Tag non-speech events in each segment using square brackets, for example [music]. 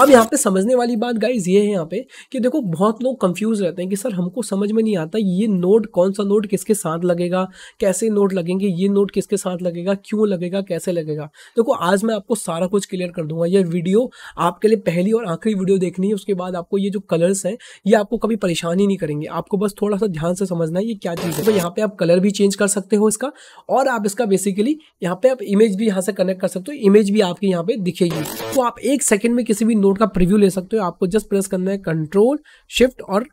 अब यहाँ पे समझने वाली बात गाइज़ ये है यहाँ पे कि देखो बहुत लोग कंफ्यूज रहते हैं कि सर हमको समझ में नहीं आता ये नोट कौन सा नोट किसके साथ लगेगा, कैसे नोट लगेंगे, ये नोट किसके साथ लगेगा, क्यों लगेगा, कैसे लगेगा। देखो आज मैं आपको सारा कुछ क्लियर कर दूँगा, ये वीडियो आपके लिए पहली और आखिरी वीडियो देखनी है, उसके बाद आपको ये जो कलर्स हैं, ये आपको कभी परेशान नहीं करेंगे। आपको बस थोड़ा सा ध्यान से समझना है ये क्या चीज़ है। तो यहाँ पे आप कलर भी चेंज कर सकते हो इसका, और आप इसका बेसिकली यहाँ पे आप इमेज भी यहाँ से कनेक्ट कर सकते हो इमेज भी आपकी यहाँ पे दिखेगी। तो आप एक सेकंड में किसी भी नोट का प्रीव्यू ले सकते हो। आपको जस्ट प्रेस करना है कंट्रोल शिफ्ट और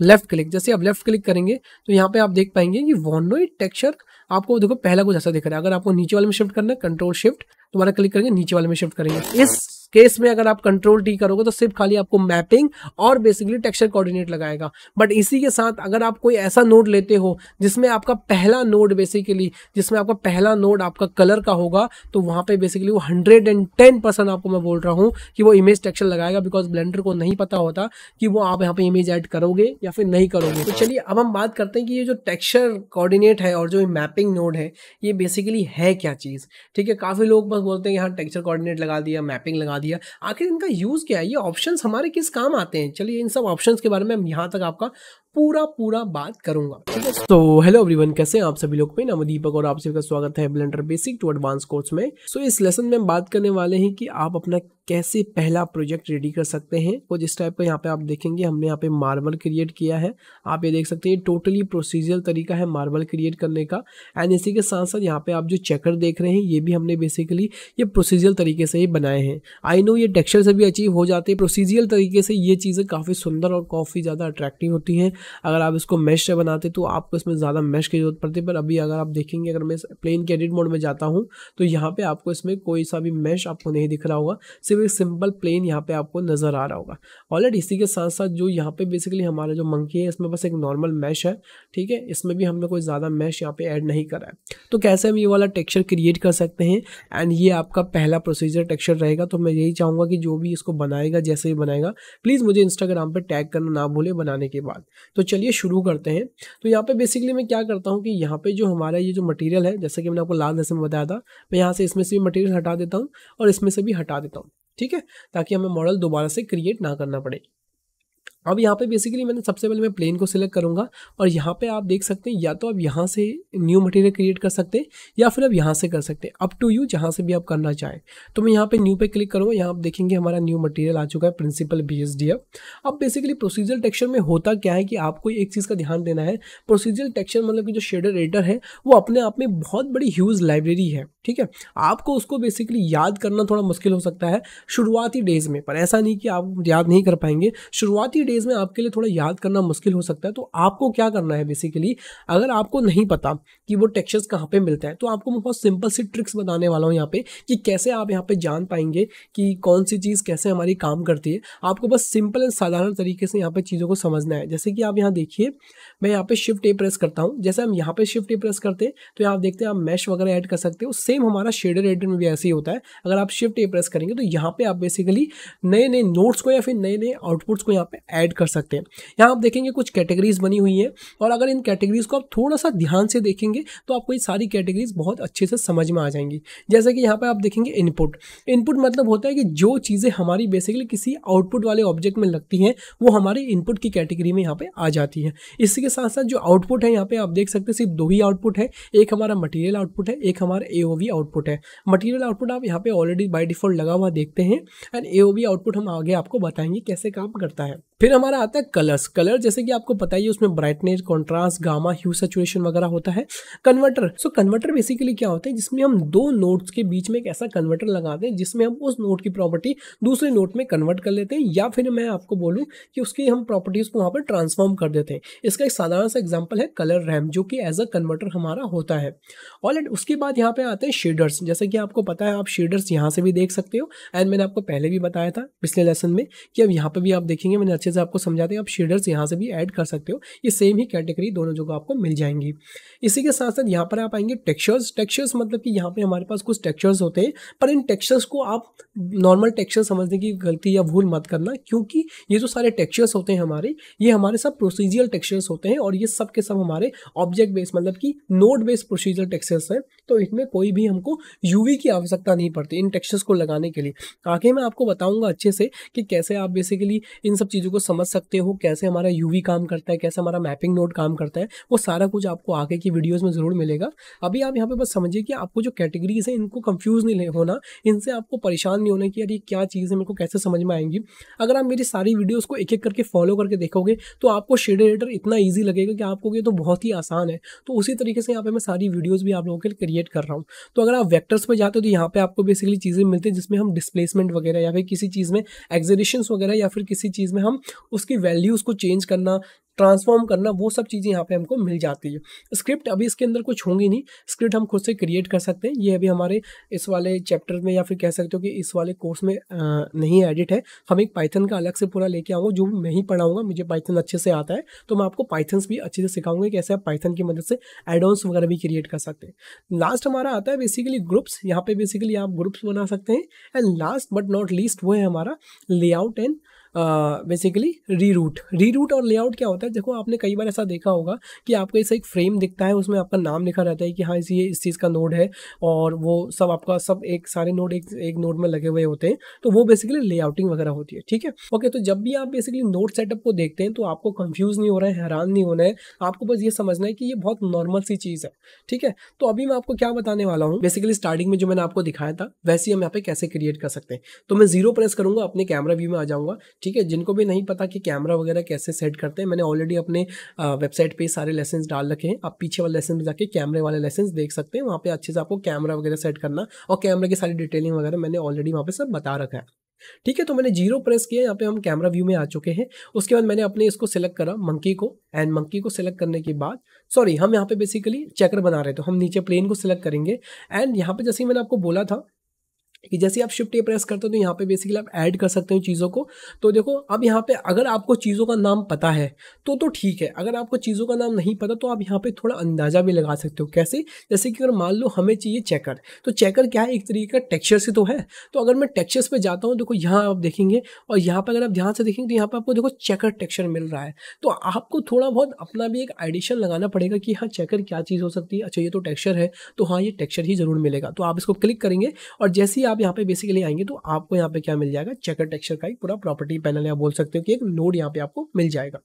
लेफ़्ट क्लिक जैसे आप लेफ़्ट क्लिक करेंगे तो यहाँ पे आप देख पाएँगे कि वॉन्डोइड टेक्सचर आपको देखो पहला कुछ ऐसा दिख रहा है। अगर आपको नीचे वाले में शिफ्ट करना है कंट्रोल शिफ्ट दोबारा क्लिक करेंगे, नीचे वाले में शिफ्ट करेंगे। इस केस में अगर आप कंट्रोल टी करोगे तो सिर्फ़ खाली आपको मैपिंग और बेसिकली टेक्सचर कोऑर्डिनेट लगाएगा। बट इसी के साथ अगर आप कोई ऐसा नोड लेते हो जिसमें आपका पहला नोड बेसिकली जिसमें आपका पहला नोड आपका कलर का होगा तो वहाँ पे बेसिकली वो हंड्रेड एंड टेन परसेंट आपको मैं बोल रहा हूँ कि वो इमेज टेक्सचर लगाएगा बिकॉज़ ब्लेंडर को नहीं पता होता कि वो आप यहाँ पे इमेज ऐड करोगे या फिर नहीं करोगे। तो चलिए अब हम बात करते हैं कि ये जो टेक्सचर कोऑर्डिनेट है और जो मैपिंग नोड है, ये बेसिकली है क्या चीज़? ठीक है, काफ़ी लोग बस बोलते हैं यहाँ टेक्सचर कोऑर्डिनेट लगा दिया मैपिंग लगा दिया। आखिर इनका यूज़ क्या है? ये ऑप्शंस हमारे किस काम आते हैं? चलिए इन सब ऑप्शंस के बारे में हम यहाँ तक आपका पूरा पूरा बात करूँगा। तो हेलो एवरीवन कैसे हैं आप सभी लोग? पे नाम दीपक और आप सभी का स्वागत है Blender basic to advance course में। सो इस लेसन में हम बात करने वाले हैं कि आप अपना कैसे पहला प्रोजेक्ट रेडी कर सकते हैं। कुछ इस टाइप का यहाँ पे आप देखेंगे, हमने यहाँ पे मार्बल क्रिएट किया है। आप ये देख सकते हैं टोटली प्रोसीजर तरीका है मार्बल क्रिएट करने का। एंड इसी के साथ साथ यहाँ पे आप जो चेकर देख रहे हैं, ये भी हमने बेसिकली ये प्रोसीजर तरीके से ही बनाए हैं। आई नो ये टेक्सचर से भी अचीव हो जाते हैं प्रोसीजर तरीके से ये चीज़ें काफ़ी सुंदर और काफ़ी ज़्यादा अट्रैक्टिव होती हैं। अगर आप इसको मैश से बनाते तो आपको इसमें ज़्यादा मैश की ज़रूरत पड़ती, पर अभी अगर आप देखेंगे, अगर मैं प्लेन के एडिट मोड में जाता हूँ तो यहाँ पे आपको इसमें कोई सा भी मैश आपको नहीं दिख रहा होगा, सिर्फ़ एक सिंपल प्लेन यहाँ पे आपको नज़र आ रहा होगा। ऑलरेडी इसी के साथ साथ जो यहाँ पे बेसिकली हमारा जो मंकी है, इसमें बस एक नॉर्मल मैश है, ठीक है? इसमें भी हमने कोई ज़्यादा मैश यहाँ पे ऐड नहीं करा है। तो कैसे हम ये वाला टेक्सचर क्रिएट कर सकते हैं? एंड ये आपका पहला प्रोसीजर टेक्सचर रहेगा तो मैं यही चाहूँगा कि जो भी इसको बनाएगा, जैसे ही बनाएगा प्लीज़ मुझे इंस्टाग्राम पर टैग करना ना भूले बनाने के बाद। तो चलिए शुरू करते हैं। तो यहाँ पे बेसिकली मैं क्या करता हूँ कि यहाँ पे जो हमारा ये जो मटेरियल है, जैसे कि मैंने आपको लाल जैसे में बताया था, मैं यहाँ से इसमें से भी मटेरियल हटा देता हूँ और इसमें से भी हटा देता हूँ, ठीक है? ताकि हमें मॉडल दोबारा से क्रिएट ना करना पड़े। अब यहाँ पे बेसिकली मैंने सबसे पहले मैं प्लेन को सिलेक्ट करूँगा और यहाँ पे आप देख सकते हैं, या तो आप यहाँ से न्यू मटेरियल क्रिएट कर सकते हैं, या फिर आप यहाँ से कर सकते हैं। अप टू यू जहाँ से भी आप करना चाहें। तो मैं यहाँ पे न्यू पे क्लिक करूँगा, यहाँ आप देखेंगे हमारा न्यू मटेरियल आ चुका है प्रिंसिपल बी एस डी अब बेसिकली प्रोसीजर टेक्चर में होता क्या है कि आपको एक चीज़ का ध्यान देना है। प्रोसीजर टेक्सचर मतलब कि जो शेडर रेटर है, वो अपने आप में बहुत बड़ी ह्यूज लाइब्रेरी है, ठीक है? आपको उसको बेसिकली याद करना थोड़ा मुश्किल हो सकता है शुरुआती डेज़ में, पर ऐसा नहीं कि आप याद नहीं कर पाएँगे। शुरुआती में आपके लिए थोड़ा याद करना मुश्किल हो सकता है। तो आपको क्या करना है बेसिकली अगर आपको नहीं पता कि वो टेक्सचर्स कहाँ पे मिलता है तो आपको मैं बहुत सिंपल सी ट्रिक्स बताने वाला हूँ यहाँ पे कि कैसे आप यहाँ पे जान पाएँगे कि कौन सी चीज़ कैसे हमारी काम करती है। आपको बस सिंपल एंड साधारण तरीके से यहाँ पे चीज़ों को समझना है। जैसे कि आप यहाँ देखिए मैं यहाँ पे शिफ्ट ए प्रेस करता हूँ। जैसे हम यहाँ पे शिफ्ट ए प्रेस करते हैं तो यहाँ आप देखते हैं आप मैश वगैरह ऐड कर सकते हो। सेम हमारा शेडर एडिटर में भी ऐसे ही होता है। अगर आप शिफ्ट ए प्रेस करेंगे तो यहाँ पे आप बेसिकली नए नए नोट्स को या फिर नए नए आउटपुट्स को यहाँ पे ऐड कर सकते हैं। यहाँ आप देखेंगे कुछ कैटेगरीज बनी हुई है, और अगर इन कैटेगरीज को आप थोड़ा सा ध्यान से देखेंगे तो आपको ये सारी कैटेगरीज बहुत अच्छे से समझ में आ जाएँगी। जैसे कि यहाँ पर आप देखेंगे इनपुट इनपुट मतलब होता है कि जो चीज़ें हमारी बेसिकली किसी आउटपुट वाले ऑब्जेक्ट में लगती हैं, वो हमारी इनपुट की कैटेगरी में यहाँ पे आ जाती है। इसी के साथ साथ जो आउटपुट है, यहाँ पे आप देख सकते हैं, सिर्फ़ दो ही आउटपुट है। एक हमारा मटेरियल आउटपुट है, एक हमारा एओवी आउटपुट है। मटेरियल आउटपुट आप यहाँ पे ऑलरेडी बाई डिफ़ॉल्ट लगा हुआ देखते हैं। एंड एओवी आउटपुट हम आगे आपको बताएँगे कैसे काम करता है। फिर हमारा आता है कलर्स कलर जैसे कि आपको पता ही है, उसमें brightness contrast gamma hue saturation वगैरह होता है. कन्वर्टर सो कन्वर्टर बेसिकली क्या होता है, जिसमें हम दो नोट्स के बीच में एक ऐसा कन्वर्टर लगाते हैं, जिसमें हम उस नोट की प्रॉपर्टी दूसरे नोट में कन्वर्ट कर लेते हैं, या फिर मैं आपको बोलूँ कि उसकी हम प्रॉपर्टीज़ को वहाँ पर ट्रांसफॉर्म कर देते हैं. इसका एक साधारण सा एग्ज़ाम्पल है कलर रैम जो कि एज अ कन्वर्टर हमारा होता है. ऑल उसके बाद यहाँ पे आते हैं शेडर्स जैसे कि आपको पता है, आप शेडर्स यहाँ से भी देख सकते हो. एंड मैंने आपको पहले भी बताया था पिछले लेसन में कि अब यहाँ पर भी आप देखेंगे, मैंने अच्छे से आपको समझाते हैं, आप शेडर्स यहाँ से भी ऐड कर सकते हो। ये सेम ही कैटेगरी दोनों जगह आपको मिल जाएँगी। इसी के साथ साथ यहाँ पर आप आएँगे टेक्सचर्स। टेक्सचर्स मतलब कि यहाँ पे हमारे पास कुछ टेक्सचर्स होते हैं, पर इन टेक्सचर्स को आप नॉर्मल टेक्सचर समझने की गलती या भूल मत करना, क्योंकि ये जो सारे टेक्सचर्स होते हैं हमारे, ये हमारे सब प्रोसीजियल टेक्सचर्स होते हैं और ये सब के सब हमारे ऑब्जेक्ट बेस्ड मतलब कि नोड बेस्ड प्रोसीजर टेक्सचर्स हैं तो इसमें कोई भी हमको यूवी की आवश्यकता नहीं पड़ती इन टेक्सचर्स को लगाने के लिए। आगे मैं आपको बताऊँगा अच्छे से कि कैसे आप बेसिकली इन सब चीज़ों समझ सकते हो कैसे हमारा यूवी काम करता है, कैसे हमारा मैपिंग नोड काम करता है, वो सारा कुछ आपको आगे की वीडियोज़ में ज़रूर मिलेगा। अभी आप यहाँ पे बस समझिए कि आपको जो कैटेगरीज है, इनको कंफ्यूज नहीं होना, इनसे आपको परेशान नहीं होना कि यार ये क्या चीज़ है, मेरे को कैसे समझ में आएँगी। अगर आप मेरी सारी वीडियोज़ को एक एक करके फॉलो करके देखोगे तो आपको शेड शेडर इतना ईजी लगेगा कि आपको ये तो बहुत ही आसान है। तो उसी तरीके से यहाँ पे मैं सारी वीडियोज़ भी आप लोगों के लिए क्रिएट कर रहा हूँ। तो अगर आप वैक्टर्स पर जाते हो तो यहाँ पर आपको बेसिकली चीज़ें मिलती है, जिसमें हम डिस्प्लेसमेंट वगैरह या फिर किसी चीज़ में एग्जीबिशन वगैरह या फिर किसी चीज़ में हम उसकी वैल्यूज़ को चेंज करना ट्रांसफॉर्म करना वो सब चीज़ें यहाँ पे हमको मिल जाती है। स्क्रिप्ट अभी इसके अंदर कुछ होंगी नहीं। स्क्रिप्ट हम खुद से क्रिएट कर सकते हैं। ये अभी हमारे इस वाले चैप्टर में या फिर कह सकते हो कि इस वाले कोर्स में आ, नहीं एडिट है। हम एक पाइथन का अलग से पूरा लेके आऊँगा जो मैं ही पढ़ाऊँगा मुझे पाइथन अच्छे से आता है। तो मैं आपको पाइथन्स भी अच्छे से सिखाऊँगा कैसे आप पाइथन की मदद से एडोन्स वगैरह भी क्रिएट कर सकते हैं। लास्ट हमारा आता है बेसिकली ग्रुप्स यहाँ पे बेसिकली आप ग्रुप्स बना सकते हैं। And last but not least वो है हमारा layout and basically reroute reroute और लेआउट क्या होता है? देखो, आपने कई बार ऐसा देखा होगा कि आपको ऐसा एक फ्रेम दिखता है, उसमें आपका नाम लिखा रहता है कि हाँ ये, इस चीज़ का नोड है और वो सब आपका, सब एक, सारे नोड एक एक नोड में लगे हुए होते हैं तो वो बेसिकली लेआउटिंग वगैरह होती है, ठीक है? ओके तो जब भी आप बेसिकली नोड सेटअप को देखते हैं तो आपको कंफ्यूज नहीं हो रहा है, हैरान नहीं होना है, आपको बस ये समझना है कि ये बहुत नॉर्मल सी चीज़ है, ठीक है? तो अभी मैं आपको क्या बताने वाला हूँ बेसिकली स्टार्टिंग में जो मैंने आपको दिखाया था, वैसे ही हम यहाँ पे कैसे क्रिएट कर सकते हैं। तो मैं ज़ीरो प्रेस करूँगा, अपने कैमरा व्यू में आ जाऊँगा ठीक है, जिनको भी नहीं पता कि कैमरा वगैरह कैसे सेट करते हैं, मैंने ऑलरेडी अपने वेबसाइट पे सारे लेसन डाल रखे हैं। आप पीछे वाले लेसन में जाके कैमरे वाले लेसन देख सकते हैं, वहाँ पे अच्छे से आपको कैमरा वगैरह सेट करना और कैमरे की सारी डिटेलिंग वगैरह मैंने ऑलरेडी वहाँ पे सब बता रखा है। ठीक है तो मैंने ज़ीरो प्रेस किया, यहाँ पे हम कैमरा व्यू में आ चुके हैं। उसके बाद मैंने अपने इसको सिलेक्ट करा मंकी को एंड मंकी को सिलेक्ट करने के बाद सॉरी हम यहाँ पे बेसिकली चक्र बना रहे तो हम नीचे प्लेन को सिलेक्ट करेंगे। एंड यहाँ पे जैसे ही मैंने आपको बोला था कि जैसे आप शिफ्ट ए प्रेस करते हो तो यहाँ पे बेसिकली आप ऐड कर सकते हो चीज़ों को। तो देखो, अब यहाँ पे अगर आपको चीज़ों का नाम पता है तो तो ठीक है। अगर आपको चीज़ों का नाम नहीं पता तो आप यहाँ पे थोड़ा अंदाज़ा भी लगा सकते हो। कैसे? जैसे कि अगर मान लो हमें चाहिए चेकर तो चेकर क्या है? एक तरीके का टेक्सचर से तो है। तो अगर मैं टेक्सचर्स पर जाता हूँ, देखो यहाँ आप देखेंगे, और यहाँ पर अगर आप ध्यान से देखेंगे तो यहाँ पर आपको देखो चेकर टेक्सचर मिल रहा है। तो आपको थोड़ा बहुत अपना भी एक आइडिशन लगाना पड़ेगा कि हाँ चेकर क्या चीज़ हो सकती है? अच्छा ये तो टेक्स्चर है तो हाँ ये टेक्सचर ही ज़रूर मिलेगा। तो आप इसको क्लिक करेंगे, और जैसे ही आप यहाँ पे बेसिकली आएँगे तो आपको यहाँ पे क्या मिल जाएगा? चेकर टेक्सचर का एक पूरा प्रॉपर्टी पैनल आप बोल सकते हो कि एक नोड यहाँ पे आपको मिल जाएगा।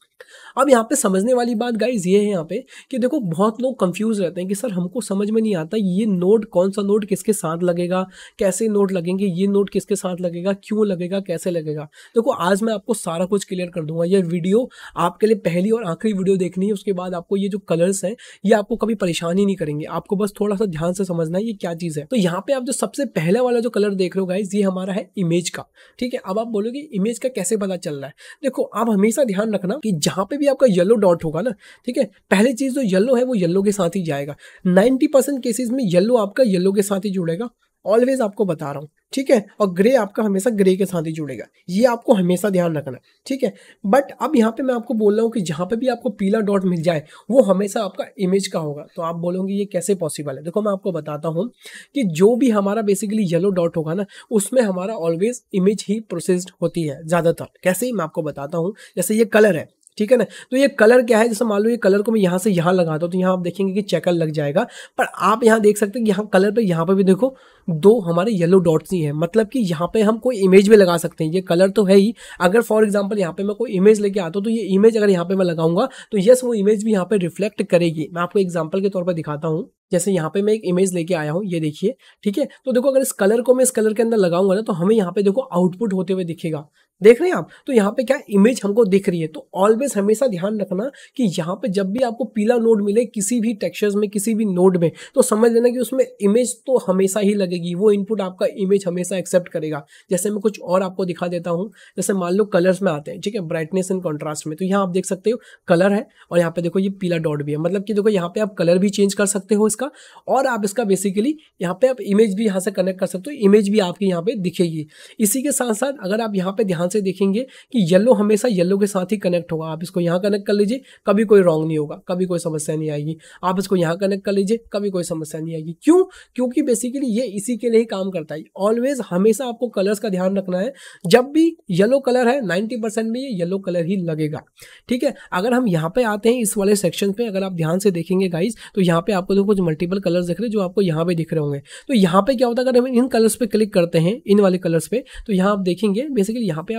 अब यहाँ पे समझने वाली बात गाइज़ ये है यहाँ पे कि देखो बहुत लोग कंफ्यूज रहते हैं कि सर हमको समझ में नहीं आता ये नोड कौन सा नोड किसके साथ लगेगा? कैसे नोड लगेंगे? ये नोड किसके साथ लगेगा? क्यों लगेगा? कैसे लगेगा? देखो आज मैं आपको सारा कुछ क्लियर कर दूँगा। ये वीडियो आपके लिए पहली और आखिरी वीडियो देखनी है। उसके बाद आपको ये जो कलर्स हैं, ये आपको कभी परेशानी नहीं करेंगे। आपको बस थोड़ा सा ध्यान से समझना है ये क्या चीज़ है। तो यहाँ पे आप जो सबसे पहला वाला जो देख रहे हो गाइज़ ये हमारा है इमेज का, ठीक है? अब आप बोलोगे इमेज का कैसे पता चल रहा है? देखो, आप हमेशा ध्यान रखना कि जहाँ पे भी आपका येलो डॉट होगा ना, ठीक है? पहली चीज़ जो येलो है, वो येलो के साथ ही जाएगा। नाइनटी परसेंट केसेज में येलो आपका येलो के साथ ही जुड़ेगा। ऑलवेज आपको बता रहा हूँ, ठीक है? और ग्रे आपका हमेशा ग्रे के साथ ही जुड़ेगा। ये आपको हमेशा ध्यान रखना है ठीक है? बट अब यहाँ पे मैं आपको बोल रहा हूँ कि जहाँ पे भी आपको पीला डॉट मिल जाए, वो हमेशा आपका इमेज का होगा। तो आप बोलोगे ये कैसे पॉसिबल है? देखो, मैं आपको बताता हूँ कि जो भी हमारा बेसिकली येलो डॉट होगा ना, उसमें हमारा ऑलवेज इमेज ही प्रोसेस्ड होती है, ज़्यादातर। कैसे ही मैं आपको बताता हूँ, जैसे ये कलर है ठीक है ना? तो ये कलर क्या है? जैसे मान लो ये कलर को मैं यहाँ से यहाँ लगाता हूँ तो यहाँ आप देखेंगे कि चेकर लग जाएगा। पर आप यहाँ देख सकते हैं कि यहाँ कलर पे, यहाँ पे भी देखो, दो हमारे येलो डॉट्स ही हैं। मतलब कि यहाँ पे हम कोई इमेज भी लगा सकते हैं। ये कलर तो है ही। अगर फॉर एग्ज़ाम्पल यहाँ पे मैं कोई इमेज लेके आता हूँ तो ये इमेज अगर यहाँ पे मैं लगाऊँगा तो यस वो इमेज भी यहाँ पे रिफ्लेक्ट करेगी। मैं आपको एग्ज़ाम्पल के तौर पर दिखाता हूँ। जैसे यहाँ पे मैं एक इमेज लेके आया हूँ, ये देखिए, ठीक है? तो देखो, अगर इस कलर को मैं इस कलर के अंदर लगाऊँगा ना तो हमें यहाँ पे देखो आउटपुट होते हुए दिखेगा। देख रहे हैं आप? तो यहाँ पे क्या इमेज हमको दिख रही है? तो ऑलवेज हमेशा ध्यान रखना कि यहाँ पे जब भी आपको पीला नोड मिले किसी भी टेक्सचर्स में, किसी भी नोड में तो समझ लेना कि उसमें इमेज तो हमेशा ही लगेगी। वो इनपुट आपका इमेज हमेशा एक्सेप्ट करेगा। जैसे मैं कुछ और आपको दिखा देता हूँ। जैसे मान लो कलर्स में आते हैं, ठीक है? ब्राइटनेस एंड कॉन्ट्रास्ट में। तो यहाँ आप देख सकते हो कलर है और यहाँ पे देखो ये पीला डॉट भी है। मतलब कि देखो यहाँ पे आप कलर भी चेंज कर सकते हो इसका और आप इसका बेसिकली यहाँ पे आप इमेज भी यहाँ से कनेक्ट कर सकते हो। इमेज भी आपकी यहाँ पे दिखेगी। इसी के साथ साथ अगर आप यहाँ पे ध्यान से देखेंगे कि येलो हमेशा येलो के साथ ही कनेक्ट होगा। आप इसको यहाँ कनेक्ट कर लीजिए, कभी कोई रॉन्ग नहीं होगा, कभी कोई समस्या नहीं आएगी। आप इसको यहाँ कनेक्ट कर लीजिए, कभी कोई समस्या नहीं आएगी। क्यों? क्योंकि बेसिकली ये इसी के लिए ही काम करता है। ऑलवेज हमेशा आपको कलर्स का ध्यान रखना है। जब भी येलो कलर है नाइन्टी में ये येलो कलर ही लगेगा। ठीक है? अगर हम यहाँ पे आते हैं इस वाले सेक्शन पे, अगर आप ध्यान से देखेंगे गाइज़ तो यहाँ पे आपको तो कुछ मल्टीपल कलर दिख रहे जो आपको यहाँ पे दिख रहे होंगे। तो यहाँ पे क्या होता है, अगर हम इन कलर्स पे क्लिक करते हैं, इन वाले कलर्स पे तो यहाँ आप देखेंगे बेसिकली यहाँ पे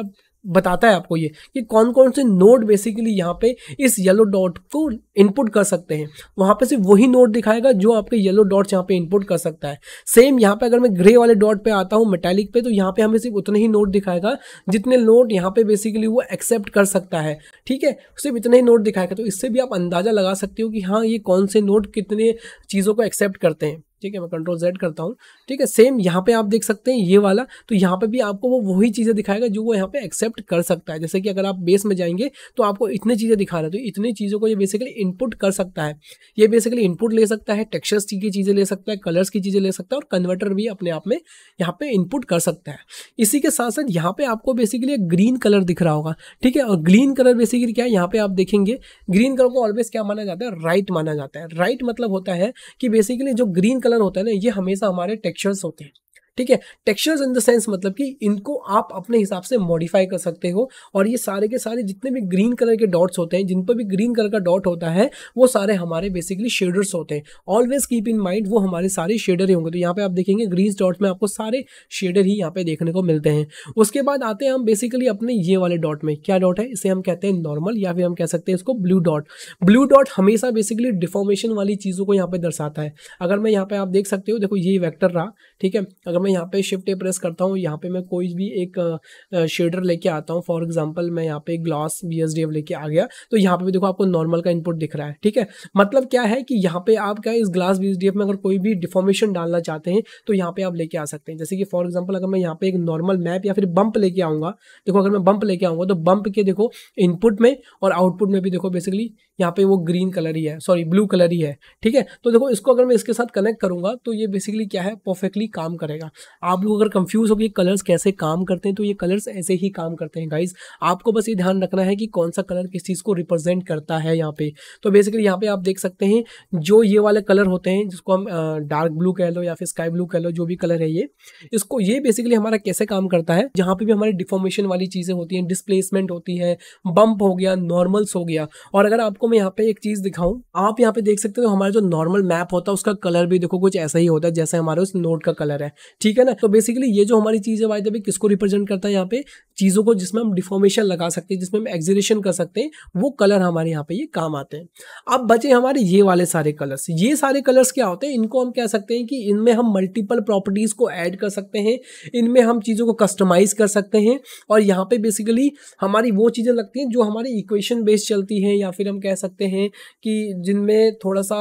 बताता है आपको ये, कि कौन कौन से नोड बेसिकली यहाँ पे इस येलो डॉट को इनपुट कर सकते हैं। वहाँ पे सिर्फ़ वही नोड दिखाएगा जो आपके येलो डॉट्स यहाँ पे इनपुट कर सकता है। सेम यहाँ पे अगर मैं ग्रे वाले डॉट पे आता हूँ मेटालिक पे तो यहाँ पे हमें सिर्फ़ उतने ही नोट दिखाएगा जितने नोट यहाँ पे बेसिकली वो एक्सेप्ट कर सकता है। ठीक है? सिर्फ़ इतने ही नोट दिखाएगा। तो इससे भी आप अंदाज़ा लगा सकते हो कि हाँ ये कौन से नोट कितने चीज़ों को एक्सेप्ट करते हैं। ठीक है, मैं कंट्रोल जेड करता हूँ। ठीक है सेम यहाँ पे आप देख सकते हैं ये वाला तो यहाँ पे भी आपको वो वही चीज़ें दिखाएगा जो वो यहाँ पे एक्सेप्ट कर सकता है। जैसे कि अगर आप बेस में जाएँगे तो आपको इतनी चीज़ें दिखा रहे हैं तो इतनी चीज़ों को ये बेसिकली इनपुट कर सकता है। ये बेसिकली इनपुट ले सकता है टेक्सचर्स की चीज़ें ले सकता है कलर्स की चीज़ें ले सकता है और कन्वर्टर भी अपने आप में यहाँ पे इनपुट कर सकता है। इसी के साथ साथ यहाँ पे आपको बेसिकली ग्रीन कलर दिख रहा होगा, ठीक है? और ग्रीन कलर बेसिकली क्या है? यहाँ पे आप देखेंगे ग्रीन कलर को ऑलवेज क्या माना जाता है? राइट माना जाता है। राइट मतलब होता है कि बेसिकली जो ग्रीन कलर होता है ना ये हमेशा हमारे टेक्सचर्स होते हैं। ठीक है? टेक्सचर्स इन द सेंस मतलब कि इनको आप अपने हिसाब से मॉडिफाई कर सकते हो और ये सारे के सारे जितने भी ग्रीन कलर के डॉट्स होते हैं, जिन पर भी ग्रीन कलर का डॉट होता है, वो सारे हमारे बेसिकली शेडर्स होते हैं। ऑलवेज कीप इन माइंड वो हमारे सारे शेडर ही होंगे। तो यहाँ पे आप देखेंगे ग्रीन डॉट में आपको सारे शेडर ही यहाँ पे देखने को मिलते हैं। उसके बाद आते हैं हम बेसिकली अपने ये वाले डॉट में। क्या डॉट है? इसे हम कहते हैं नॉर्मल या फिर हम कह सकते हैं इसको ब्लू डॉट ब्लू डॉट हमेशा बेसिकली डिफॉर्मेशन वाली चीज़ों को यहाँ पे दर्शाता है। अगर मैं यहाँ पे आप देख सकते हो, देखो ये वैक्टर रहा, ठीक है? अगर मैं यहाँ पे शिफ्ट ए प्रेस करता हूँ, यहाँ पे मैं कोई भी एक शेडर लेके आता हूँ। फॉर एग्जांपल मैं यहाँ पे ग्लास एफ़ लेके आ गया तो यहाँ पे भी देखो आपको नॉर्मल का इनपुट दिख रहा है, ठीक है? मतलब क्या है कि यहाँ पे आप क्या इस ग्लास एफ़ में अगर कोई भी डिफॉर्मेशन डालना चाहते हैं तो यहाँ पे आप लेके आ सकते हैं। जैसे कि फॉर एग्ज़ाम्पल अगर मैं यहाँ पे एक नॉर्मल मैप या फिर बम्प लेके आऊँगा, देखो अगर मैं बम्प लेके आऊँगा तो बम्प के देखो इनपुट में और आउटपुट में भी देखो बेसिकली यहाँ पे वो ग्रीन कलर ही है सॉरी ब्लू कलर ही है, ठीक है? तो देखो इसको अगर मैं इसके साथ कनेक्ट करूँगा तो ये बेसिकली क्या है? परफेक्टली काम करेगा। आप लोग अगर कंफ्यूज हो कि कलर्स कैसे काम करते हैं तो ये कलर्स ऐसे ही काम करते हैं गाइज़ आपको बस ये ध्यान रखना है कि कौन सा कलर किस चीज़ को रिप्रेजेंट करता है यहाँ पे. तो बेसिकली यहाँ पे आप देख सकते हैं, जो ये वाले कलर होते हैं, जिसको हम डार्क ब्लू कह लो या फिर स्काई ब्लू कह लो, जो भी कलर है ये, इसको, ये बेसिकली हमारा कैसे काम करता है? जहाँ पे भी हमारी डिफॉर्मेशन वाली चीज़ें होती हैं डिस्प्लेसमेंट होती है बम्प हो गया नॉर्मल्स हो गया. और अगर आपको मैं यहाँ पे एक चीज़ दिखाऊँ, आप यहाँ पे देख सकते हो हमारा जो नॉर्मल मैप होता है, उसका कलर भी देखो कुछ ऐसा ही होता है जैसे हमारे उस नोट का कलर है. ठीक है ना? तो बेसिकली ये जो हमारी चीज़ है वाई भी किसको रिप्रेजेंट करता है यहाँ पे? चीज़ों को जिसमें हम डिफॉर्मेशन लगा सकते हैं, जिसमें हम एग्जीरेशन कर सकते हैं, वो कलर हमारे यहाँ पे ये काम आते हैं। अब बचे हमारे ये वाले सारे कलर्स ये सारे कलर्स क्या होते हैं? इनको हम कह सकते हैं कि इनमें हम मल्टीपल प्रॉपर्टीज़ को ऐड कर सकते हैं, इनमें हम चीज़ों को कस्टमाइज कर सकते हैं, और यहाँ पे बेसिकली हमारी वो चीज़ें लगती हैं जो हमारी इक्वेशन बेस्ड चलती हैं, या फिर हम कह सकते हैं कि जिनमें थोड़ा सा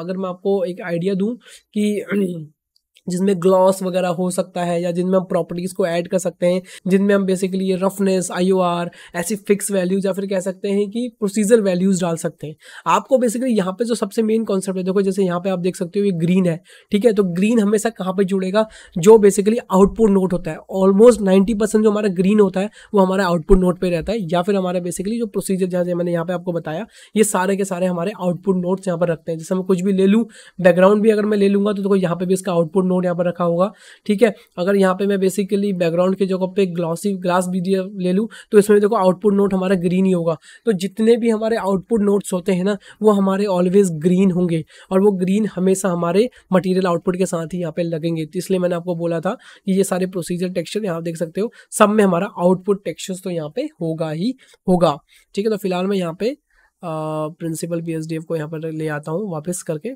अगर मैं आपको एक आइडिया दूँ कि [clears throat] जिनमें ग्लॉस वगैरह हो सकता है या जिनमें हम प्रॉपर्टीज़ को ऐड कर सकते हैं, जिनमें हम बेसिकली ये रफनेस आईओआर ऐसी फिक्स वैल्यूज़ या फिर कह सकते हैं कि प्रोसीजर वैल्यूज़ डाल सकते हैं। आपको बेसिकली यहाँ पे जो सबसे मेन कॉन्सेप्ट है, देखो जैसे यहाँ पे आप देख सकते हो ये ग्रीन है, ठीक है? तो ग्रीन हमेशा कहाँ पे जुड़ेगा? जो बेसिकली आउटपुट नोट होता है ऑलमोस्ट नाइन्टी जो हमारा ग्रीन होता है, वो हमारा आउटपुट नोट पर रहता है। या फिर हमारा बेसिकली जो प्रोसीजर जहाँ मैंने यहाँ पे आपको बताया, ये सारे के सारे हमारे आउटपुट नोट्स यहाँ पर रखते हैं। जैसे मैं कुछ भी ले लूँ बैकग्राउंड भी अगर मैं ले लूँगा तो देखो यहाँ पे भी इसका आउटपुट नोट यहाँ पर रखा होगा, ठीक है? अगर यहाँ पे मैं बेसिकली बैकग्राउंड की जगह पे ग्लॉसी ग्लास भी ले लूँ तो इसमें देखो आउटपुट नोट हमारा ग्रीन ही होगा। तो जितने भी हमारे आउटपुट नोट्स होते हैं ना, वो हमारे ऑलवेज ग्रीन होंगे और वो ग्रीन हमेशा हमारे मटीरियल आउटपुट के साथ ही यहाँ पे लगेंगे। तो इसलिए मैंने आपको बोला था कि ये सारे प्रोसीजर टेक्सचर यहाँ देख सकते हो, सब में हमारा आउटपुट टेक्सचर तो यहाँ पे होगा ही होगा। ठीक है तो फ़िलहाल मैं यहाँ पे प्रिंसिपल पी को यहाँ पर ले आता हूँ वापस करके।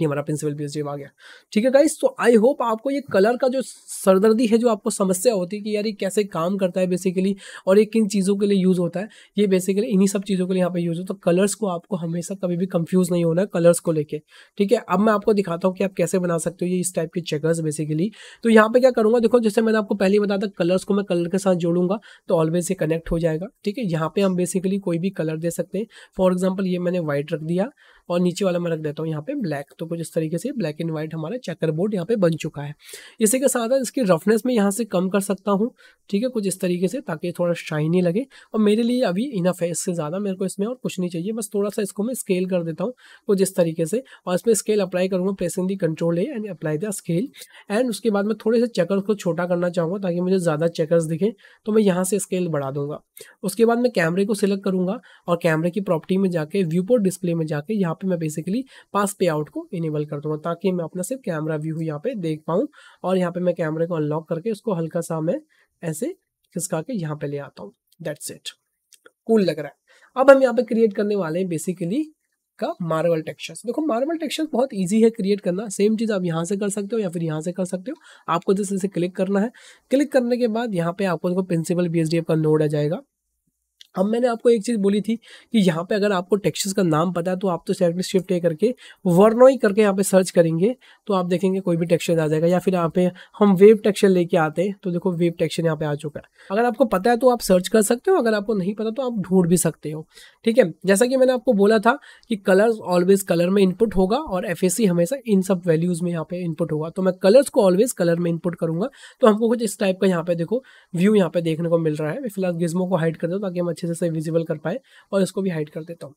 ये हमारा प्रिंसिपल पी आ गया। ठीक है गाइस तो आई होप आपको ये कलर का जो सरदर्दी है, जो आपको समस्या होती है कि यार ये कैसे काम करता है बेसिकली और ये किन चीज़ों के लिए यूज़ होता है, ये बेसिकली इन्हीं सब चीज़ों के लिए यहाँ पे यूज़ है। तो कलर्स को आपको हमेशा कभी भी कंफ्यूज नहीं होना है कलर्स को लेके। ठीक है, अब मैं आपको दिखाता हूँ कि आप कैसे बना सकते हो ये इस टाइप के चेकर्स बेसिकली तो यहाँ पे क्या करूँगा, देखो जैसे मैंने आपको पहले बताया था कलर्स को मैं कलर के साथ जोड़ूँगा तो ऑलवेज ये कनेक्ट हो जाएगा। ठीक है, यहाँ पे हम बेसिकली कोई भी कलर दे सकते हैं। फॉर एग्ज़ाम्पल ये मैंने व्हाइट रख दिया। और नीचे वाला मैं रख देता हूँ यहाँ पे ब्लैक तो कुछ इस तरीके से ब्लैक एंड व्हाइट हमारा चेकर बोर्ड यहाँ पे बन चुका है। इसी के साथ इसकी रफनेस में यहाँ से कम कर सकता हूँ, ठीक है, कुछ इस तरीके से ताकि थोड़ा शाइनी लगे। और मेरे लिए अभी इनफ है इससे ज़्यादा, मेरे को इसमें और कुछ नहीं चाहिए, बस थोड़ा सा इसको मैं स्केल कर देता हूँ कुछ इस तरीके से। और इसमें स्केल अप्लाई करूँगा pressing the control A and apply the scale and उसके बाद मैं थोड़े से चेकर्स को छोटा करना चाहूँगा ताकि मुझे ज़्यादा चेकर्स दिखें तो मैं यहाँ से स्केल बढ़ा दूँगा। उसके बाद मैं कैमरे को सिलेक्ट करूँगा और कैमरे की प्रॉपर्टी में जाके व्यू पोर्ट डिस्प्ले में जाके यहाँ पे मैं बेसिकली पास पे आउट को इनेबल कर दूँगा, ताकि मैं अपना सिर्फ़ कैमरा व्यू यहाँ पे देख पाऊँ और यहाँ पे मैं कैमरे को अनलॉक करके उसको हल्का सा मैं ऐसे खिसका के यहाँ पे ले आता हूँ। दैट्स इट कूल लग रहा है। अब हम यहाँ पे क्रिएट करने वाले हैं बेसिकली का मार्बल टेक्सचर्स देखो मार्बल टेक्सचर बहुत इजी है क्रिएट करना। सेम चीज़ आप यहाँ से कर सकते हो या फिर यहाँ से कर सकते हो। आपको जैसे क्लिक करना है। क्लिक करने के बाद यहाँ पे आपको देखो प्रिंसिपल बी का नोड आ जाएगा। अब मैंने आपको एक चीज़ बोली थी कि यहाँ पे अगर आपको टेक्सचर्स का नाम पता है तो आप तो सेलेक्ट शिफ्ट ए करके, वर्नोई करके यहाँ पे सर्च करेंगे तो आप देखेंगे कोई भी टेक्सचर आ जाएगा, या फिर यहाँ पे हम वेव टेक्सचर लेके आते हैं तो देखो वेव टेक्सचर यहाँ पे आ चुका है। अगर आपको पता है तो आप सर्च कर सकते हो, अगर आपको नहीं पता तो आप ढूंढ भी सकते हो। ठीक है? जैसा कि मैंने आपको बोला था कि कलर्स ऑलवेज कलर में इनपुट होगा, और एफएसी हमेशा इन सब वैल्यूज़ में यहाँ पे इनपुट होगा। तो मैं कलर्स को ऑलवेज कलर में इनपुट करूँगा तो हमको कुछ इस टाइप का यहाँ पे देखो व्यू यहाँ पे देखने को मिल रहा है। फ़िलहाल गिज्मो को हाइड कर दो, ताकि हम अच्छे से विजिबल कर पाए और इसको भी हाइड कर देता हूँ।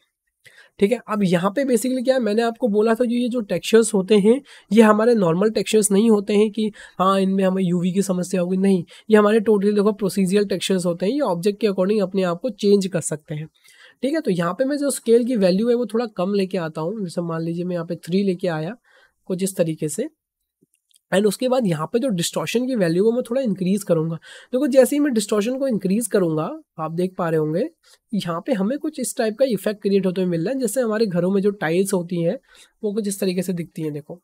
ठीक है, अब यहाँ पे बेसिकली क्या है, मैंने आपको बोला था जो ये जो टेक्सचर्स होते हैं, ये हमारे नॉर्मल टेक्सचर्स नहीं होते हैं कि हाँ इनमें हमें यूवी की समस्या होगी, नहीं, ये हमारे टोटली देखो प्रोसीजियल टेक्सचर्स होते हैं, ये ऑब्जेक्ट के अकॉर्डिंग अपने आप को चेंज कर सकते हैं। ठीक है तो यहाँ पे मैं जो स्केल की वैल्यू है वो थोड़ा कम लेके आता हूँ, जैसे मान लीजिए मैं यहाँ पे थ्री लेके आया कुछ इस तरीके से। एंड उसके बाद यहाँ पे जो डिस्टॉशन की वैल्यू को मैं थोड़ा इंक्रीज करूँगा। देखो, जैसे ही मैं डिस्टॉशन को इंक्रीज करूँगा, आप देख पा रहे होंगे, यहाँ पे हमें कुछ इस टाइप का इफ़ेक्ट क्रिएट होते हुए मिल रहा है जैसे हमारे घरों में जो टाइल्स होती हैं, वो कुछ इस तरीके से दिखती हैं, देखो।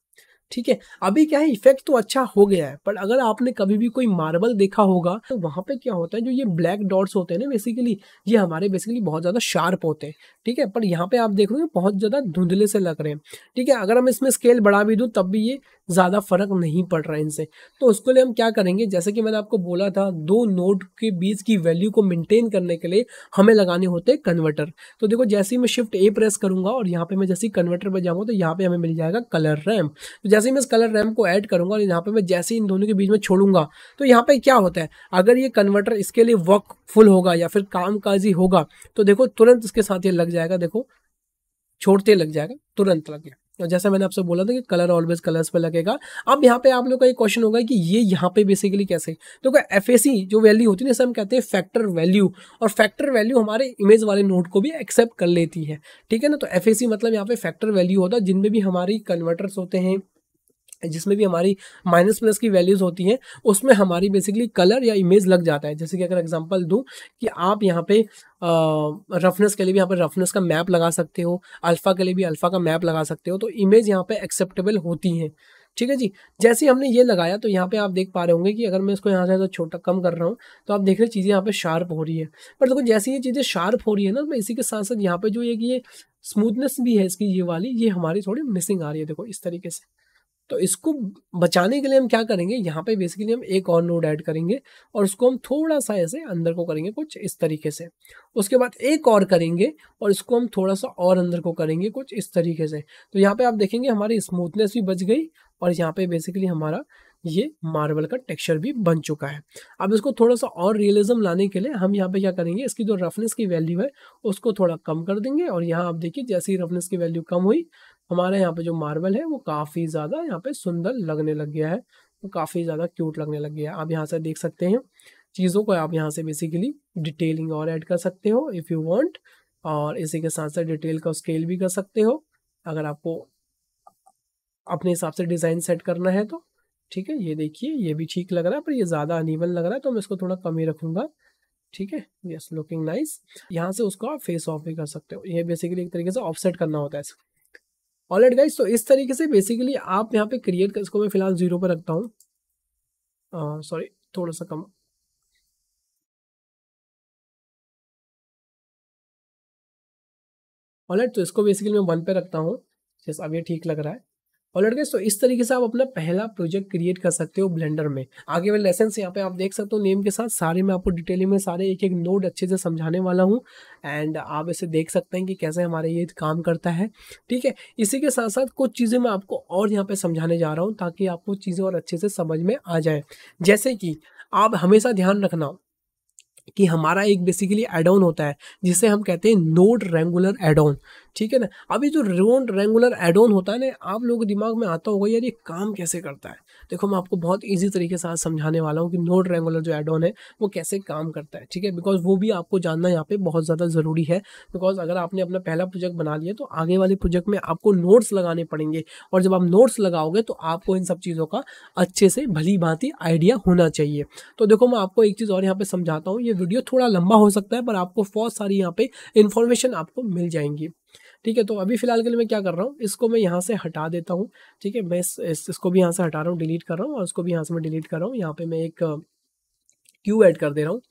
ठीक है, अभी क्या है इफ़ेक्ट तो अच्छा हो गया है, पर अगर आपने कभी भी कोई मार्बल देखा होगा तो वहाँ पे क्या होता है, जो ये ब्लैक डॉट्स होते हैं ना बेसिकली ये हमारे बेसिकली बहुत ज़्यादा शार्प होते हैं। ठीक है, पर यहाँ पे आप देख रहे हो बहुत ज़्यादा धुंधले से लग रहे हैं। ठीक है, अगर हम इसमें स्केल बढ़ा भी दूँ, तब भी ये ज़्यादा फ़र्क नहीं पड़ रहा है इनसे। तो उसके लिए हम क्या करेंगे? जैसे कि मैंने आपको बोला था, दो नोड के बीच की वैल्यू को मेंटेन करने के लिए हमें लगाने होते हैं कन्वर्टर तो देखो, जैसे ही मैं शिफ्ट ए प्रेस करूँगा और यहाँ पे मैं जैसे ही कन्वर्टर पर जाऊँगा तो यहाँ पे हमें मिल जाएगा कलर रैम तो जैसे ही मैं इस कलर रैम को ऐड करूँगा और यहाँ पे मैं जैसे ही इन दोनों के बीच में छोड़ूँगा तो यहाँ पे क्या होता है? अगर ये कन्वर्टर इसके लिए वर्क फुल होगा या फिर काम होगा तो देखो तुरंत इसके साथ ये लग जाएगा, देखो, छोड़ते लग जाएगा, तुरंत लग गया। जैसा मैंने आपसे बोला था कि कलर ऑलवेज कलर्स पे लगेगा। अब यहाँ पे आप लोग का एक क्वेश्चन होगा कि ये यहाँ पे बेसिकली कैसे? तो क्या एफ़ जो वैल्यू होती है जैसे हम कहते हैं फैक्टर वैल्यू और फैक्टर वैल्यू हमारे इमेज वाले नोट को भी एक्सेप्ट कर लेती है। ठीक है ना? तो एफएसी मतलब यहाँ पे फैक्टर वैल्यू होता है, जिनमें भी हमारी कन्वर्टर्स होते हैं जिसमें भी हमारी माइनस प्लस की वैल्यूज़ होती हैं, उसमें हमारी बेसिकली कलर या इमेज लग जाता है। जैसे कि अगर एग्जांपल दूँ कि आप यहाँ पे रफनेस के लिए भी यहाँ पे रफनेस का मैप लगा सकते हो अल्फ़ा के लिए भी अल्फ़ा का मैप लगा सकते हो तो इमेज यहाँ पे एक्सेप्टेबल होती हैं। ठीक है जी? जैसे हमने ये लगाया तो यहाँ पे आप देख पा रहे होंगे कि अगर मैं इसको यहाँ से तो छोटा कम कर रहा हूँ तो आप देख रहे चीज़ें यहाँ पे शार्प हो रही है। पर देखो, जैसे ये चीज़ें शार्प हो रही है ना मैं इसी के साथ साथ यहाँ पे जो ये कि ये स्मूथनेस भी है इसकी, ये वाली, ये हमारी थोड़ी मिसिंग आ रही है। देखो, इस तरीके से। तो इसको बचाने के लिए हम क्या करेंगे? यहाँ पे बेसिकली हम एक और नोड ऐड करेंगे और उसको हम थोड़ा सा ऐसे अंदर को करेंगे कुछ इस तरीके से। उसके बाद एक और करेंगे और इसको हम थोड़ा सा और अंदर को करेंगे कुछ इस तरीके से। तो यहाँ पे आप देखेंगे हमारी स्मूथनेस भी बच गई और यहाँ पे बेसिकली हमारा ये मार्बल का टेक्सचर भी बन चुका है। अब इसको थोड़ा सा और रियलिज्म लाने के लिए हम यहाँ पे क्या करेंगे? इसकी जो रफनेस की वैल्यू है उसको थोड़ा कम कर देंगे और यहाँ आप देखिए जैसे ही रफनेस की वैल्यू कम हुई हमारे यहाँ पे जो मार्बल है, वो काफ़ी ज़्यादा यहाँ पे सुंदर लगने लग गया है। वो काफ़ी ज़्यादा क्यूट लगने लग गया है। आप यहाँ से देख सकते हैं। चीज़ों को आप यहाँ से बेसिकली डिटेलिंग और ऐड कर सकते हो इफ़ यू वांट और इसी के साथ साथ डिटेल का स्केल भी कर सकते हो। अगर आपको अपने हिसाब से डिज़ाइन सेट करना है तो ठीक है? ये देखिए, ये भी ठीक लग रहा है, पर ये ज़्यादा अनिवन लग रहा है तो मैं इसको थोड़ा कम ही रखूँगा। ठीक है? यस लुकिंग नाइस यहाँ से उसको आप फेस ऑफ़ भी कर सकते हो। ये बेसिकली एक तरीके से ऑफसेट करना होता है ऑलरेड गाइज़ तो इस तरीके से बेसिकली आप यहाँ पे क्रिएट कर, इसको मैं फ़िलहाल ज़ीरो पर रखता हूँ। सॉरी थोड़ा सा कम। ऑलरेड तो इसको बेसिकली मैं वन पे रखता हूँ। जैसे अब ये ठीक लग रहा है। और लड़के तो इस तरीके से आप अपना पहला प्रोजेक्ट क्रिएट कर सकते हो ब्लेंडर में। आगे वाले लेसन यहाँ पे आप देख सकते हो नेम के साथ। सारे मैं आपको डिटेलिंग में सारे एक एक नोट अच्छे से समझाने वाला हूँ। एंड आप इसे देख सकते हैं कि कैसे हमारे ये काम करता है। ठीक है? इसी के साथ साथ कुछ चीज़ें मैं आपको और यहाँ पे समझाने जा रहा हूँ ताकि आपको चीज़ें और अच्छे से समझ में आ जाए। जैसे कि आप हमेशा ध्यान रखना। कि हमारा एक बेसिकली एड ऑन होता है, जिसे हम कहते हैं नोड रेंगुलर एड ऑन ठीक है ना? अभी जो रोड रेंगुलर एड ऑन होता है ना, आप लोगों दिमाग में आता होगा, यार ये काम कैसे करता है? देखो, मैं आपको बहुत ईजी तरीके से समझाने वाला हूँ कि नोड रेंगुलर जो एड ऑन है, वो कैसे काम करता है, ठीक है? बिकॉज़ वो भी आपको जानना यहाँ पे बहुत ज़्यादा ज़रूरी है। बिकॉज़ अगर आपने अपना पहला प्रोजेक्ट बना लिया तो आगे वाले प्रोजेक्ट में आपको नोट्स लगाने पड़ेंगे। और जब आप नोट्स लगाओगे तो आपको इन सब चीज़ों का अच्छे से भली भांति आइडिया होना चाहिए। तो देखो, मैं आपको एक चीज़ और यहाँ पर समझाता हूँ। ये वीडियो थोड़ा लंबा हो सकता है, पर आपको बहुत सारी यहाँ पे इन्फॉर्मेशन आपको मिल जाएँगी। ठीक है तो अभी फ़िलहाल के लिए मैं क्या कर रहा हूँ इसको मैं यहाँ से हटा देता हूँ ठीक है मैं इस, इस, इसको भी यहाँ से हटा रहा हूँ डिलीट कर रहा हूँ और उसको भी यहाँ से मैं डिलीट कर रहा हूँ यहाँ पे मैं एक क्यू ऐड कर दे रहा हूँ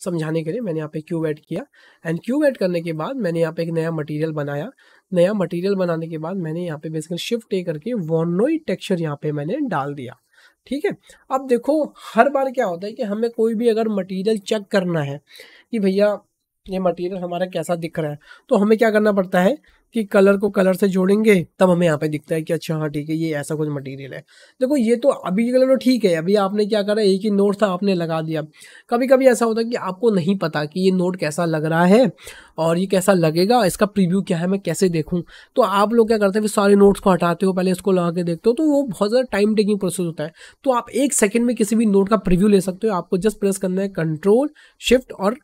समझाने के लिए मैंने यहाँ पे क्यू ऐड किया एंड क्यू ऐड करने के बाद मैंने यहाँ पे एक नया मटेरियल बनाया नया मटेरियल बनाने के बाद मैंने यहाँ पे बेसिकली शिफ्ट ए करके वॉनोई टेक्सचर यहाँ पे मैंने डाल दिया ठीक है अब देखो हर बार क्या होता है कि हमें कोई भी अगर मटेरियल चेक करना है कि भैया ये मटेरियल हमारा कैसा दिख रहा है तो हमें क्या करना पड़ता है कि कलर को कलर से जोड़ेंगे, तब हमें यहाँ पे दिखता है कि अच्छा हाँ ठीक है, ये ऐसा कुछ मटेरियल है। देखो, ये तो अभी तो ठीक है, अभी आपने क्या करा, एक ही नोट था, आपने लगा दिया। कभी कभी ऐसा होता है कि आपको नहीं पता कि ये नोट कैसा लग रहा है और ये कैसा लगेगा, इसका प्रीव्यू क्या है, मैं कैसे देखूँ? तो आप लोग क्या करते हैं, फिर सारे नोट्स को हटाते हो, पहले इसको लगा के देखते हो तो वो बहुत ज़्यादा टाइम टेकिंग प्रोसेस होता है। तो आप एक सेकेंड में किसी भी नोट का प्रिव्यू ले सकते हो, आपको जस्ट प्रेस करना है कंट्रोल शिफ्ट और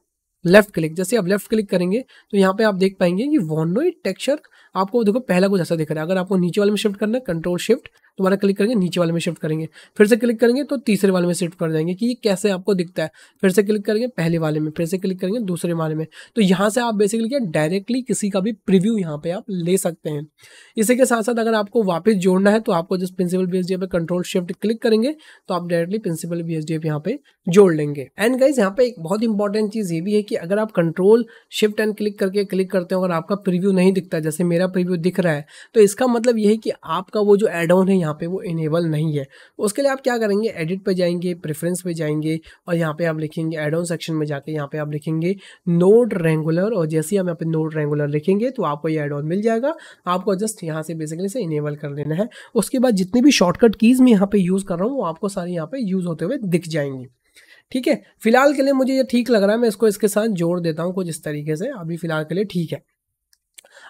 लेफ़्ट क्लिक, जैसे आप लेफ़्ट क्लिक करेंगे तो यहाँ पे आप देख पाएँगे कि वॉनोइड टेक्सचर आपको देखो पहला कुछ ऐसा दिख रहा है। अगर आपको नीचे वाले में शिफ्ट करना है कंट्रोल शिफ्ट दोबारा क्लिक करेंगे, नीचे वाले में शिफ्ट करेंगे। फिर से क्लिक करेंगे तो तीसरे वाले में शिफ्ट कर जाएँगे कि ये कैसे आपको दिखता है। फिर से क्लिक करेंगे पहले वाले में, फिर से क्लिक करेंगे दूसरे वाले में। तो यहाँ से आप बेसिकली क्या डायरेक्टली किसी का भी प्रिव्यू यहाँ पे आप ले सकते हैं। इसी के साथ साथ अगर आपको वापस जोड़ना है तो आपको जिस प्रिंसिपल बी एस पे कंट्रोल शिफ्ट क्लिक करेंगे तो आप डायरेक्टली प्रिंसिपल बी एस यहाँ पे जोड़ लेंगे। एंड गाइज़ यहाँ पे एक बहुत इंपॉर्टेंट चीज़ ये भी है कि अगर आप कंट्रोल शिफ्ट एंड क्लिक करके क्लिक करते हो, अगर आपका प्रिव्यू नहीं दिखता, जैसे मेरा प्रिव्यू दिख रहा है तो इसका मतलब ये है कि आपका वो जो एड ऑन है यहाँ पे वो इनेबल नहीं है। उसके लिए आप क्या करेंगे? एडिट पे जाएँगे प्रेफरेंस पे जाएँगे और यहाँ पे आप लिखेंगे एड ऑन सेक्शन में जाके यहाँ पे आप लिखेंगे नोड रेंगुलर और जैसे ही हम यहाँ पे नोड रेंगुलर लिखेंगे तो आपको ये एड ऑन मिल जाएगा। आपको जस्ट यहाँ से बेसिकली से इनेबल कर लेना है। उसके बाद जितनी भी शॉर्टकट कीज़ मैं यहाँ पे यूज़ कर रहा हूँ, वो आपको सारी यहाँ पे यूज़ होते हुए दिख जाएँगी। ठीक है? फ़िलहाल के लिए मुझे ये ठीक लग रहा है। मैं इसको इसके साथ जोड़ देता हूँ कुछ इस तरीके से। अभी फ़िलहाल के लिए ठीक है।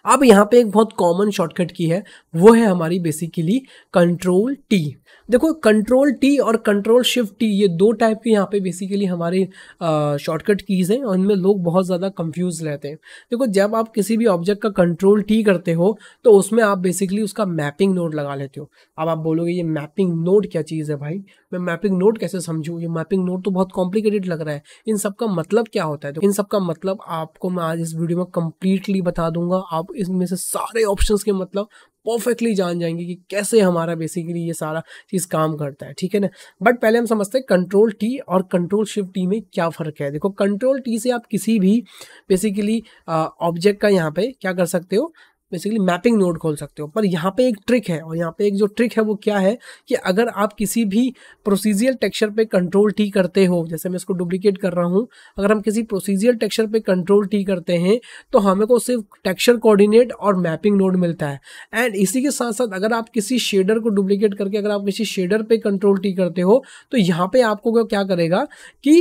अब यहाँ पे एक बहुत कॉमन शॉर्टकट की है, वो है हमारी बेसिकली कंट्रोल टी देखो कंट्रोल टी और कंट्रोल शिफ्ट टी ये दो टाइप के यहाँ पे बेसिकली हमारे शॉर्टकट कीज़ हैं और इनमें लोग बहुत ज़्यादा कंफ्यूज रहते हैं। देखो, जब आप किसी भी ऑब्जेक्ट का कंट्रोल टी करते हो तो उसमें आप बेसिकली उसका मैपिंग नोड लगा लेते हो। अब आप बोलोगे, ये मैपिंग नोड क्या चीज़ है भाई? मैं मैपिंग नोड कैसे समझूँ? ये मैपिंग नोड तो बहुत कॉम्प्लिकेटेड लग रहा है। इन सब का मतलब क्या होता है? तो इन सब का मतलब आपको मैं आज इस वीडियो में कंप्लीटली बता दूँगा। आप इसमें से सारे ऑप्शंस के मतलब परफेक्टली जान जाएँगे कि कैसे हमारा बेसिकली ये सारा चीज़ काम करता है। ठीक है ना? बट पहले हम समझते हैं कंट्रोल टी और कंट्रोल शिफ्ट टी में क्या फ़र्क है। देखो कंट्रोल टी से आप किसी भी बेसिकली ऑब्जेक्ट का यहाँ पे क्या कर सकते हो? बेसिकली मैपिंग नोड खोल सकते हो। पर यहाँ पे एक ट्रिक है और यहाँ पे एक जो ट्रिक है वो क्या है कि अगर आप किसी भी प्रोसीजियल टेक्सचर पे कंट्रोल टी करते हो, जैसे मैं इसको डुप्लीकेट कर रहा हूँ, अगर हम किसी प्रोसीजियल टेक्सचर पे कंट्रोल टी करते हैं तो हमें को सिर्फ़ टेक्सचर कोऑर्डिनेट और मैपिंग नोड मिलता है। एंड इसी के साथ साथ अगर आप किसी शेडर को डुप्लीकेट करके अगर आप किसी शेडर पे कंट्रोल टी करते हो तो यहाँ पे आपको क्या करेगा कि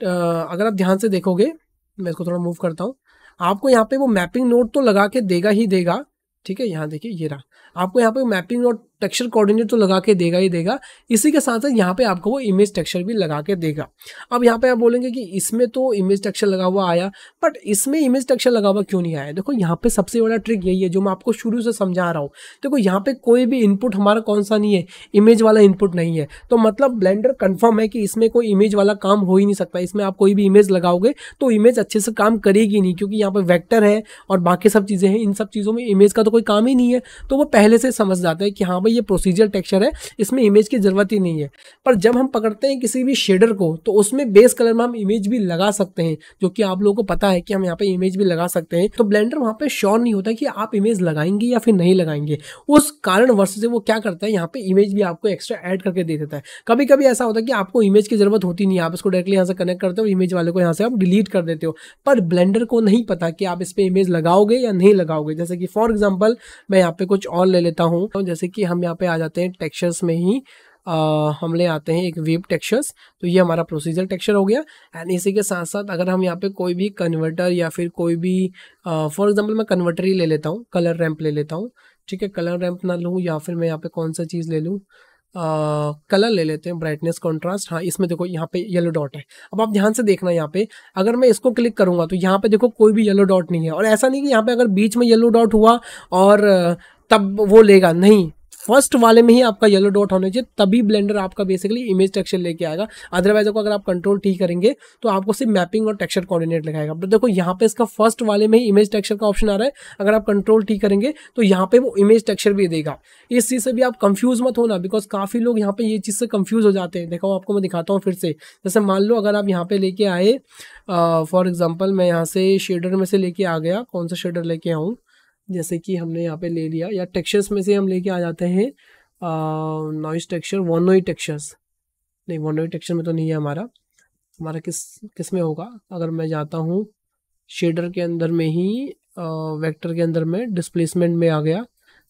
अगर आप ध्यान से देखोगे, मैं इसको थोड़ा मूव करता हूँ। आपको यहाँ पे वो मैपिंग नोट तो लगा के देगा ही देगा। ठीक है, यहाँ देखिए ये रहा। आपको यहाँ पे मैपिंग और टेक्सचर कोऑर्डिनेट तो लगा के देगा ही देगा। इसी के साथ साथ यहाँ पे आपको वो इमेज टेक्सचर भी लगा के देगा। अब यहाँ पे आप बोलेंगे कि इसमें तो इमेज टेक्सचर लगा हुआ आया बट इसमें इमेज टेक्सचर लगा हुआ क्यों नहीं आया? देखो, यहाँ पे सबसे बड़ा ट्रिक यही है, जो मैं आपको शुरू से समझा रहा हूँ। देखो, यहाँ पे कोई भी इनपुट हमारा कौन सा नहीं है? इमेज वाला इनपुट नहीं है। तो मतलब ब्लेंडर कन्फर्म है कि इसमें कोई इमेज वाला काम हो ही नहीं सकता। इसमें आप कोई भी इमेज लगाओगे तो इमेज अच्छे से काम करेगी नहीं, क्योंकि यहाँ पर वैक्टर है और बाकी सब चीज़ें हैं। इन सब चीज़ों में इमेज का तो कोई काम ही नहीं है। तो वो पहले से समझ जाता है कि हाँ ये प्रोसीजर टेक्सचर है, इसमें इमेज की ज़रूरत ही नहीं है। पर जब हम पकड़ते हैं किसी भी शेडर को तो उसमें बेस कलर में हम इमेज भी लगा सकते हैं, जो कि आप लोगों को पता है कि हम यहाँ पे इमेज भी लगा सकते हैं। तो ब्लेंडर वहाँ पे श्योर नहीं होता कि आप इमेज लगाएँगे या फिर नहीं लगाएँगे। उस कारण वर्ष से वो क्या करता है, यहाँ पे इमेज भी आपको एक्स्ट्रा ऐड करके दे देता है। कभी कभी ऐसा होता है कि आपको इमेज की ज़रूरत होती नहीं, आप इसको डायरेक्टली यहाँ से कनेक्ट करते हो इमेज वाले को यहाँ से आप डिलीट कर देते हो। पर ब्लेंडर को नहीं पता कि आप इस पर इमेज लगाओगे या नहीं लगाओगे। जैसे कि फॉर एग्ज़ाम्पल मैं यहाँ पे कुछ और ले लेता हूँ। जैसे कि हम यहाँ पे आ जाते हैं टेक्सचर्स में ही। आ, हम ले आते हैं एक वेब टेक्सचर्स तो ये हमारा प्रोसीजर टेक्सचर हो गया। एंड इसी के साथ साथ अगर हम यहाँ पे कोई भी कन्वर्टर या फिर कोई भी फॉर एग्जांपल मैं कन्वर्टर ही ले लेता हूँ कलर रैम्प ले लेता हूँ। ठीक है कलर रैंप ना लूँ या फिर मैं यहाँ पे कौन सा चीज़ ले लूँ? कलर ले लेते हैं ब्राइटनेस कॉन्ट्रास्ट हाँ इसमें देखो यहाँ पे येलो डॉट है। अब आप ध्यान से देखना यहाँ पे अगर मैं इसको क्लिक करूँगा तो यहाँ पे देखो कोई भी येलो डॉट नहीं है। और ऐसा नहीं कि यहाँ पे अगर बीच में येलो डॉट हुआ और तब वो लेगा। नहीं फ़र्स्ट वाले में ही आपका येलो डॉट होना चाहिए, तभी ब्लेंडर आपका बेसिकली इमेज टेक्सचर लेके आएगा। अदरवाइज़ अगर आप कंट्रोल टी करेंगे तो आपको सिर्फ़ मैपिंग और टेक्सचर कोऑर्डिनेट लगाएगा। तो देखो, यहाँ पे इसका फ़र्स्ट वाले में ही इमेज टेक्सचर का ऑप्शन आ रहा है। अगर आप कंट्रोल टी करेंगे तो यहाँ पे वो इमेज टेक्सचर भी देगा। इस चीज़ से भी आप कंफ्यूज मत होना बिकॉज़ काफ़ी लोग यहाँ पे ये चीज़ से कंफ्यूज हो जाते हैं। देखो, आपको मैं दिखाता हूँ फिर से। जैसे मान लो, अगर आप यहाँ पे लेके आए फॉर एग्ज़ाम्पल मैं यहाँ से शेडर में से लेके आ गया। कौन सा शेडर लेके आऊँ? जैसे कि हमने यहाँ पे ले लिया, या टेक्सचर्स में से हम लेके आ जाते हैं। नॉइस टेक्सचर वनोई टेक्सचर्स नहीं वनोई टेक्सचर में तो नहीं है हमारा। हमारा किस किसमें होगा? अगर मैं जाता हूँ शेडर के अंदर में ही वेक्टर के अंदर में डिस्प्लेसमेंट में आ गया।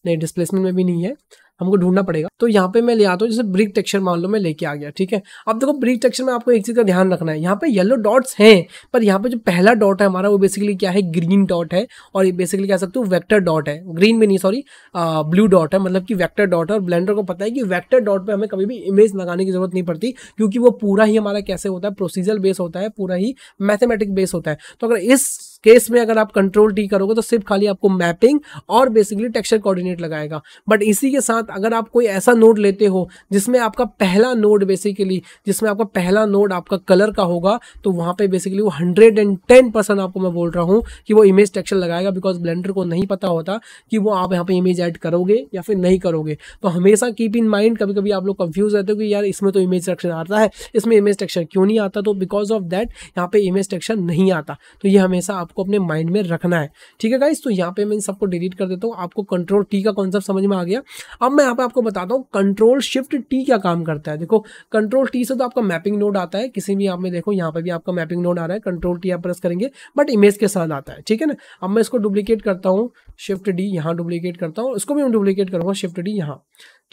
नहीं डिस्प्लेसमेंट में भी नहीं है। हमको ढूंढना पड़ेगा। तो यहाँ पे मैं ले आता हूँ, जैसे ब्रिक टेक्सचर मान लो मैं लेके आ गया, ठीक है? अब देखो ब्रिक टेक्सचर में आपको एक चीज़ का ध्यान रखना है। यहाँ पे येलो डॉट्स हैं, पर यहाँ पे जो पहला डॉट है हमारा वो बेसिकली क्या है? ग्रीन डॉट है, और ये बेसिकली कह सकते हो वैक्टर डॉट है। ग्रीन में नहीं सॉरी ब्लू डॉट है मतलब कि वैक्टर डॉट है, और ब्लेंडर को पता है कि वैक्टर डॉट पर हमें कभी भी इमेज लगाने की ज़रूरत नहीं पड़ती, क्योंकि वो पूरा ही हमारा कैसे होता है? प्रोसीजर बेस होता है, पूरा ही मैथमेटिक बेस होता है। तो अगर इस केस में अगर आप कंट्रोल टी करोगे तो सिर्फ़ खाली आपको मैपिंग और बेसिकली टेक्सचर कोऑर्डिनेट लगाएगा। बट इसी के साथ अगर आप कोई ऐसा नोड लेते हो जिसमें आपका पहला नोड बेसिकली जिसमें आपका पहला नोड आपका कलर का होगा तो वहाँ पे बेसिकली वो हंड्रेड एंड टेन परसेंट आपको मैं बोल रहा हूँ कि वो इमेज टेक्सचर लगाएगा बिकॉज़ ब्लेंडर को नहीं पता होता कि वो आप यहाँ पे इमेज ऐड करोगे या फिर नहीं करोगे। तो हमेशा कीप इन माइंड कभी कभी आप लोग कंफ्यूज रहते हो कि यार इसमें तो इमेज टेक्सचर आता है, इसमें इमेज टेक्सचर क्यों नहीं आता? तो बिकॉज़ ऑफ़ दैट यहाँ पे इमेज टेक्सचर नहीं आता। तो ये हमेशा आपको अपने माइंड में रखना है। ठीक है गाइस तो यहाँ पे मैं इन सबको डिलीट कर देता हूँ। आपको कंट्रोल टी का कॉन्सेप्ट समझ में आ गया। अब मैं यहाँ पे आपको बताता हूँ कंट्रोल शिफ्ट टी क्या काम करता है। देखो कंट्रोल टी से तो आपका मैपिंग नोड आता है, किसी भी आप में देखो, यहाँ पे भी आपका मैपिंग नोड आ रहा है कंट्रोल टी आप प्रेस करेंगे बट इमेज के साथ आता है, ठीक है ना? अब मैं इसको डुप्लीकेट करता हूँ शिफ्ट डी यहाँ डुप्लीकेट करता हूँ, इसको भी मैं डुप्लीकेट करूँगा शिफ्ट डी यहाँ।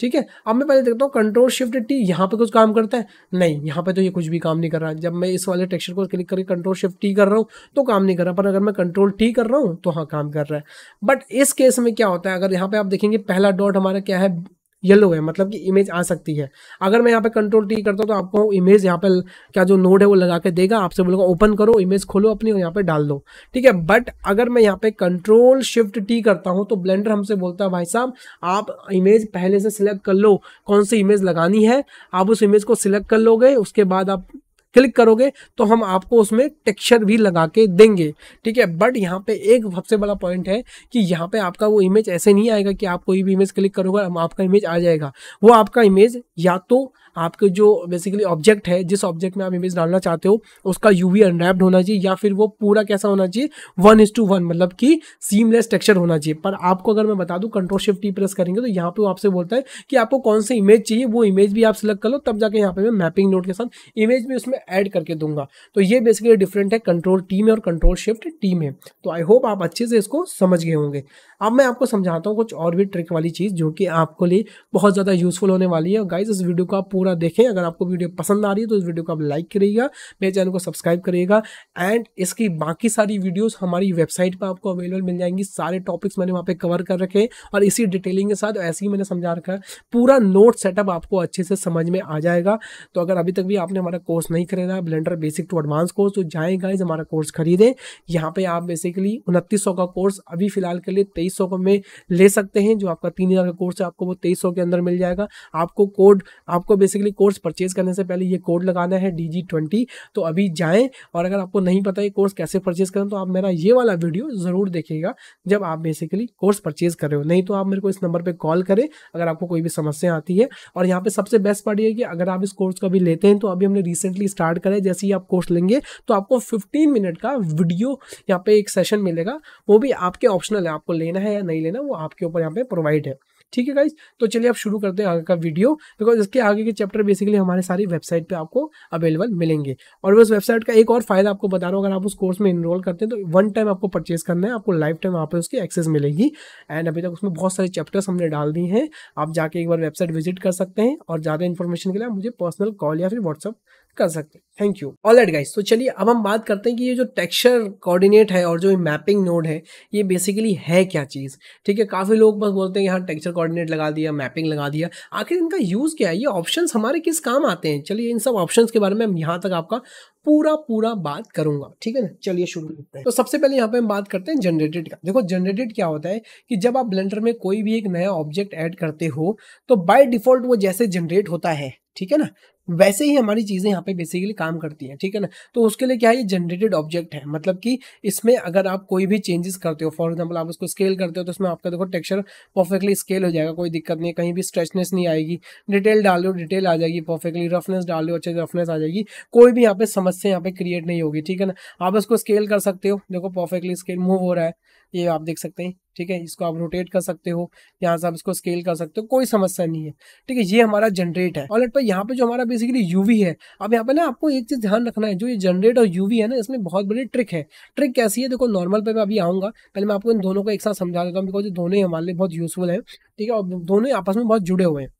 ठीक है? अब मैं पहले देखता हूँ कंट्रोल शिफ्ट टी यहाँ पे कुछ काम करता है। नहीं, यहाँ पे तो ये कुछ भी काम नहीं कर रहा। जब मैं इस वाले टेक्सचर को क्लिक करके कंट्रोल शिफ्ट टी कर रहा हूँ तो काम नहीं कर रहा। पर अगर मैं कंट्रोल टी कर रहा हूँ तो हाँ काम कर रहा है। बट इस केस में क्या होता है? अगर यहाँ पे आप देखेंगे, पहला डॉट हमारा क्या है? येलो है मतलब कि इमेज आ सकती है। अगर मैं यहाँ पे कंट्रोल टी करता हूँ तो आपको इमेज यहाँ पे क्या जो नोड है वो लगा के देगा, आपसे बोलेगा ओपन करो इमेज खोलो अपनी और यहाँ पे डाल दो। ठीक है बट अगर मैं यहाँ पे कंट्रोल शिफ्ट टी करता हूँ तो ब्लेंडर हमसे बोलता है, भाई साहब, आप इमेज पहले से सिलेक्ट कर लो, कौन सी इमेज लगानी है? आप उस इमेज को सिलेक्ट कर लोगे, उसके बाद आप क्लिक करोगे तो हम आपको उसमें टेक्सचर भी लगा के देंगे, ठीक है? बट यहाँ पे एक सबसे बड़ा पॉइंट है कि यहाँ पे आपका वो इमेज ऐसे नहीं आएगा कि आप कोई भी इमेज क्लिक करोगे, आपका इमेज आ जाएगा। वो आपका इमेज या तो आपके जो बेसिकली ऑब्जेक्ट है, जिस ऑब्जेक्ट में आप इमेज डालना चाहते हो, उसका यू वी अनरैप्ड होना चाहिए, या फिर वो पूरा कैसा होना चाहिए वन इज़ टू वन मतलब कि सीमलेस टेक्सचर होना चाहिए। पर आपको अगर मैं बता दूँ कंट्रोल शिफ्ट टी प्रेस करेंगे तो यहाँ पे आपसे बोलता है कि आपको कौन सी इमेज चाहिए, वो इमेज भी आप सिलेक्ट कर लो, तब जाके यहाँ पे मैं मैपिंग नोट के साथ इमेज भी उसमें ऐड करके दूँगा। तो ये बेसिकली डिफरेंट है कंट्रोल टी में और कंट्रोल शिफ्ट टी में। तो आई होप आप अच्छे से इसको समझ गए होंगे। अब मैं आपको समझाता हूँ कुछ और भी ट्रिक वाली चीज़, जो कि आपको लिए बहुत ज़्यादा यूजफुल होने वाली है। गाइज़ इस वीडियो को आप पूरा देखें। अगर आपको वीडियो पसंद आ रही है तो इस वीडियो को आप लाइक करिएगा, मेरे चैनल को सब्सक्राइब करिएगा, एंड इसकी बाकी सारी वीडियोस हमारी वेबसाइट पर आपको अवेलेबल मिल जाएँगी। सारे टॉपिक्स मैंने वहाँ पे कवर कर रखे और इसी डिटेलिंग के साथ ऐसे ही मैंने समझा रखा है, पूरा नोट सेटअप आपको अच्छे से समझ में आ जाएगा। तो अगर अभी तक भी आपने हमारा कोर्स नहीं खरीदा Blender basic to advance course तो जाए गाइज़ हमारा कोर्स खरीदें। यहाँ पे आप बेसिकली उनतीस का कोर्स अभी फ़िलहाल के लिए तेईस में ले सकते हैं, जो आपका तीन हज़ार का कोर्स है, आपको वो तेईस के अंदर मिल जाएगा। आपको कोड आपको बेसिकली कोर्स परचेज करने से पहले ये कोड लगाना है डी जी ट्वेंटी तो अभी जाएँ और अगर आपको नहीं पता ये कोर्स कैसे परचेज करें तो आप मेरा ये वाला वीडियो ज़रूर देखिएगा जब आप बेसिकली कोर्स परचेज कर रहे हो। नहीं तो आप मेरे को इस नंबर पर कॉल करें अगर आपको कोई भी समस्या आती है। और यहाँ पर सबसे बेस्ट पार्ट ये कि अगर आप इस कोर्स को अभी लेते हैं तो अभी हमने रिसेंटली स्टार्ट करें जैसे ही आप कोर्स लेंगे तो आपको 15 मिनट का वीडियो यहाँ पे एक सेशन मिलेगा। वो भी आपके ऑप्शनल है, आपको लेना है या नहीं लेना, वो आपके ऊपर यहाँ पे प्रोवाइड है। ठीक है गाइज़ तो चलिए आप शुरू करते हैं आगे का वीडियो बिकॉज़ इसके आगे के चैप्टर बेसिकली हमारे सारी वेबसाइट पे आपको अवेलेबल मिलेंगे। और उस वेबसाइट का एक और फ़ायदा आपको बता रहा हूँ, अगर आप उस कोर्स में इनरोल करते हैं तो वन टाइम आपको परचेज करना है, आपको लाइफ टाइम वहाँ पर उसकी एक्सेस मिलेगी। एंड अभी तक उसमें बहुत सारे चैप्टर्स हमने डाल दिए हैं। आप जाके एक बार वेबसाइट विज़िट कर सकते हैं, और ज़्यादा इन्फॉर्मेशन के लिए मुझे पर्सनल कॉल या फिर व्हाट्सअप कर सकते हैं। Thank you all at guys तो चलिए, अब हम बात करते हैं कि ये जो टेक्सचर कोऑर्डिनेट है और जो मैपिंग नोड है, ये बेसिकली है क्या चीज़? ठीक है, काफ़ी लोग बस बोलते हैं यहाँ टेक्सचर कोऑर्डिनेट लगा दिया मैपिंग लगा दिया। आखिर इनका यूज़ क्या है? ये ऑप्शंस हमारे किस काम आते हैं? चलिए, इन सब ऑप्शंस के बारे में यहाँ तक आपका पूरा पूरा बात करूँगा। ठीक है ना? चलिए, शुरू करते हैं। तो सबसे पहले यहाँ पे हम बात करते हैं जनरेटेड का। देखो जनरेटेड क्या होता है कि जब आप ब्लेंडर में कोई भी एक नया ऑब्जेक्ट ऐड करते हो तो बाय डिफ़ॉल्ट वो जैसे जनरेट होता है। ठीक है ना? वैसे ही हमारी चीज़ें यहाँ पे बेसिकली काम करती हैं, ठीक है ना? तो उसके लिए क्या है, ये जनरेटेड ऑब्जेक्ट है। मतलब कि इसमें अगर आप कोई भी चेंजेस करते हो फॉर एग्जांपल आप उसको स्केल करते हो तो इसमें आपका देखो टेक्सचर परफेक्टली स्केल हो जाएगा, कोई दिक्कत नहीं कहीं भी स्ट्रेचनेस नहीं आएगी। डिटेल डाल लो डिटेल आ जाएगी परफेक्टली रफनेस डाल लो अच्छे रफनेस आ जाएगी। कोई भी यहाँ पे समस्या यहाँ पे क्रिएट नहीं होगी, ठीक है ना? आप इसको स्केल कर सकते हो, देखो परफेक्टली स्केल मूव हो रहा है, ये आप देख सकते हैं, ठीक है? इसको आप रोटेट कर सकते हो, यहाँ से आप इसको स्केल कर सकते हो, कोई समस्या नहीं है, ठीक है? ये हमारा जनरेट है। और पर यहाँ पे जो हमारा बेसिकली यूवी है। अब यहाँ पे ना आपको एक चीज़ ध्यान रखना है, जो ये जनरेट और यूवी है ना, इसमें बहुत बड़ी ट्रिक है। ट्रिक कैसी है? देखो नॉर्मल पे मैं अभी आऊँगा। पहले मैं आपको इन दोनों को एक साथ समझा देता हूँ बिकॉज़ ये दोनों ही हमारे लिए बहुत यूजफुल है। ठीक है, और दोनों आपस में बहुत जुड़े हुए हैं।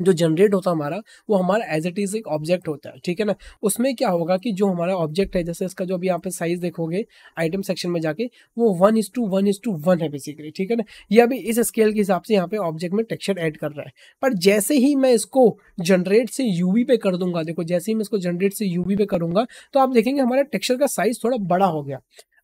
जो जनरेट होता है हमारा, वो हमारा एज इट इज़ एक ऑब्जेक्ट होता है, ठीक है ना? उसमें क्या होगा कि जो हमारा ऑब्जेक्ट है, जैसे इसका जो अभी यहाँ पे साइज़ देखोगे आइटम सेक्शन में जाके, वो one is to one is to one है बेसिकली ठीक है ना? ये अभी इस स्केल के हिसाब से यहाँ पे ऑब्जेक्ट में टेक्सचर ऐड कर रहा है। पर जैसे ही मैं इसको जनरेट से यूवी पे कर दूँगा, देखो जैसे ही मैं इसको जनरेट से यूवी पे करूँगा तो आप देखेंगे हमारा टेक्सचर का साइज़ थोड़ा बड़ा हो गया।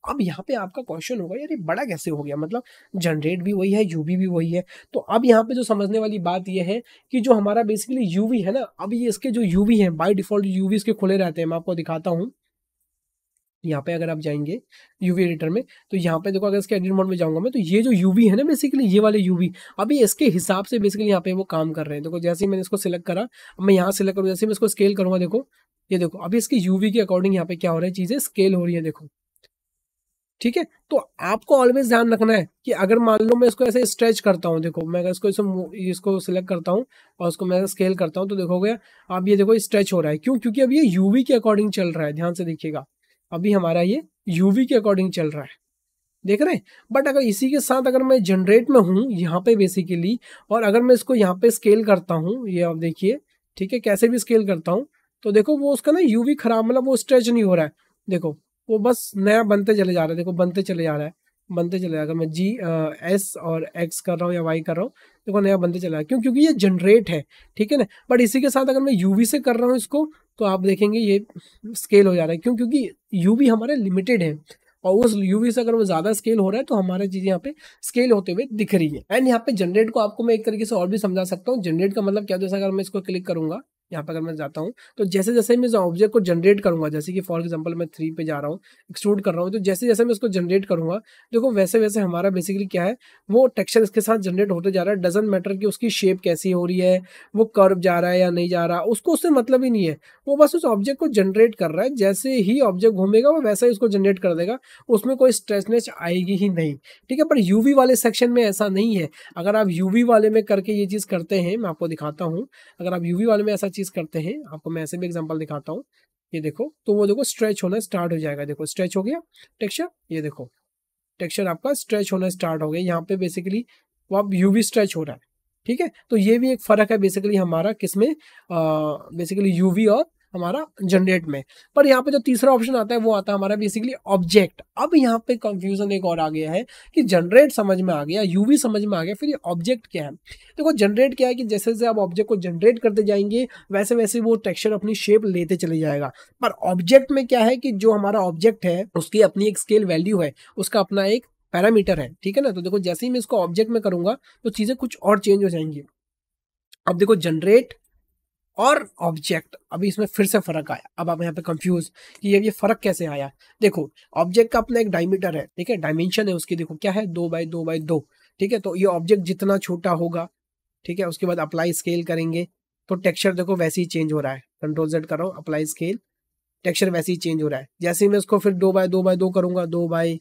अब यहाँ पे आपका क्वेश्चन होगा, यार ये बड़ा कैसे हो गया? मतलब जनरेट भी वही है यूवी भी वही है। तो अब यहाँ पे जो समझने वाली बात ये है कि जो हमारा बेसिकली यूवी है ना, अब ये इसके जो यूवी है बाय डिफ़ॉल्ट यूवी इसके खुले रहते हैं, मैं आपको दिखाता हूँ। यहाँ पे अगर आप जाएँगे यूवी एडिटर में तो यहाँ पे देखो अगर इसके एडिट मोड में जाऊँगा मैं तो ये जो यूवी है ना बेसिकली ये वाले यूवी अभी इसके हिसाब से बेसिकली यहाँ पे वो काम कर रहे हैं। देखो जैसे ही मैंने इसको सिलेक्ट करा, अब मैं यहाँ सिलेक्ट करूँ जैसे मैं इसको स्केल करूँगा, देखो, ये देखो, अभी इसके यूवी के अकॉर्डिंग यहाँ पे क्या हो रहा है, चीज़ें स्केल हो रही है, देखो। ठीक है? तो आपको ऑलवेज ध्यान रखना है कि अगर मान लो मैं इसको ऐसे स्ट्रेच करता हूँ, देखो, मैं अगर इसको इसको सिलेक्ट करता हूँ और उसको मैं स्केल करता हूँ तो देखोगे अब ये देखो स्ट्रेच हो रहा है। क्यों? क्योंकि अब ये यूवी के अकॉर्डिंग चल रहा है, ध्यान से देखिएगा। अभी हमारा ये यूवी के अकॉर्डिंग चल रहा है। देख रहे हैं? बट अगर इसी के साथ अगर मैं जनरेट में हूँ, यहाँ पे बेसिकली और अगर मैं इसको यहाँ पे स्केल करता हूँ, ये आप देखिए, ठीक है, कैसे भी स्केल करता हूँ तो देखो वो उसका ना यूवी खराब मतलब वो स्ट्रेच नहीं हो रहा है। देखो वो बस नया बनते चले जा रहा है। देखो, बनते चले जा रहा है। बनते चले जाएगा। मैं जी एस और एक्स कर रहा हूँ या वाई कर रहा हूँ, देखो, नया बनते चला क्यों? क्योंकि ये जनरेट है, ठीक है ना? बट इसी के साथ अगर मैं यूवी से कर रहा हूँ इसको तो आप देखेंगे ये स्केल हो जा रहा है। क्यों? क्योंकि यूवी हमारे लिमिटेड है और उस यूवी से अगर वो ज़्यादा स्केल हो रहा है तो हमारे चीज़ यहाँ पे स्केल होते हुए दिख रही है। एंड यहाँ पे जनरेट को आपको मैं एक तरीके से और भी समझा सकता हूँ। जनरेट का मतलब क्या? जैसा अगर मैं इसको क्लिक करूँगा यहाँ पर अगर मैं जाता हूँ तो जैसे जैसे मैं इस ऑब्जेक्ट को जनरेट करूँगा, जैसे कि फॉर एग्जांपल मैं थ्री पे जा रहा हूँ एक्सट्रूड कर रहा हूँ तो जैसे जैसे मैं इसको जनरेट करूँगा, देखो वैसे वैसे हमारा बेसिकली क्या है, वो टेक्सचर इसके साथ जनरेट होते जा रहा है डजेंट मैटर कि उसकी शेप कैसी हो रही है, वो कर्व जा रहा है या नहीं जा रहा, उसको उससे मतलब ही नहीं है, वो बस उस ऑब्जेक्ट को जनरेट कर रहा है, जैसे ही ऑब्जेक्ट घूमेगा, वो वैसा ही उसको जनरेट कर देगा, उसमें कोई स्ट्रेसनेस आएगी ही नहीं, ठीक है? पर यूवी वाले सेक्शन में ऐसा नहीं है, अगर आप यूवी वाले में करके ये चीज़ करते हैं, मैं आपको दिखाता हूँ, अगर आप यूवी वाले में ऐसा चीज़ करते हैं। आपको मैं ऐसे भी एग्जांपल दिखाता हूँ। ये देखो तो वो देखो स्ट्रेच होना स्टार्ट हो जाएगा। देखो स्ट्रेच हो गया टेक्सचर ये देखो टेक्सचर आपका स्ट्रेच होना स्टार्ट हो गया। यहाँ पे बेसिकली वो अब यूवी स्ट्रेच हो रहा है, ठीक है? तो ये भी एक फ़र्क है बेसिकली हमारा किसमें बेसिकली यूवी और हमारा जनरेट में। पर यहाँ पे जो तीसरा ऑप्शन आता है, वो आता है हमारा बेसिकली ऑब्जेक्ट अब यहाँ पे कंफ्यूजन एक और आ गया है कि जनरेट समझ में आ गया यूवी समझ में आ गया, फिर ये ऑब्जेक्ट क्या है? देखो जनरेट क्या है कि जैसे जैसे आप ऑब्जेक्ट को जनरेट करते जाएँगे, वैसे वैसे वो टेक्सचर अपनी शेप लेते चले जाएगा। पर ऑब्जेक्ट में क्या है कि जो हमारा ऑब्जेक्ट है, उसकी अपनी एक स्केल वैल्यू है, उसका अपना एक पैरामीटर है, ठीक है ना? तो देखो, जैसे ही मैं इसको ऑब्जेक्ट में करूँगा तो चीज़ें कुछ और चेंज हो जाएँगी। अब देखो जनरेट और ऑब्जेक्ट अभी इसमें फिर से फ़र्क आया। अब आप यहाँ पे कंफ्यूज कि ये ये फ़र्क कैसे आया? देखो ऑब्जेक्ट का अपना एक डायमीटर है, ठीक है? डायमेंशन है उसकी, देखो, क्या है? दो बाई दो बाई दो, ठीक है? तो ये ऑब्जेक्ट जितना छोटा होगा, ठीक है? उसके बाद अप्लाई स्केल करेंगे। तो टेक्सचर देखो वैसे ही चेंज हो रहा है। कंट्रोल जेड कर अप्लाई स्केल टेक्सचर वैसे ही चेंज हो रहा है। जैसे ही मैं इसको फिर दो बाय दो बाय दो करूँगा, दो बाय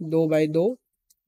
दो बाय दो,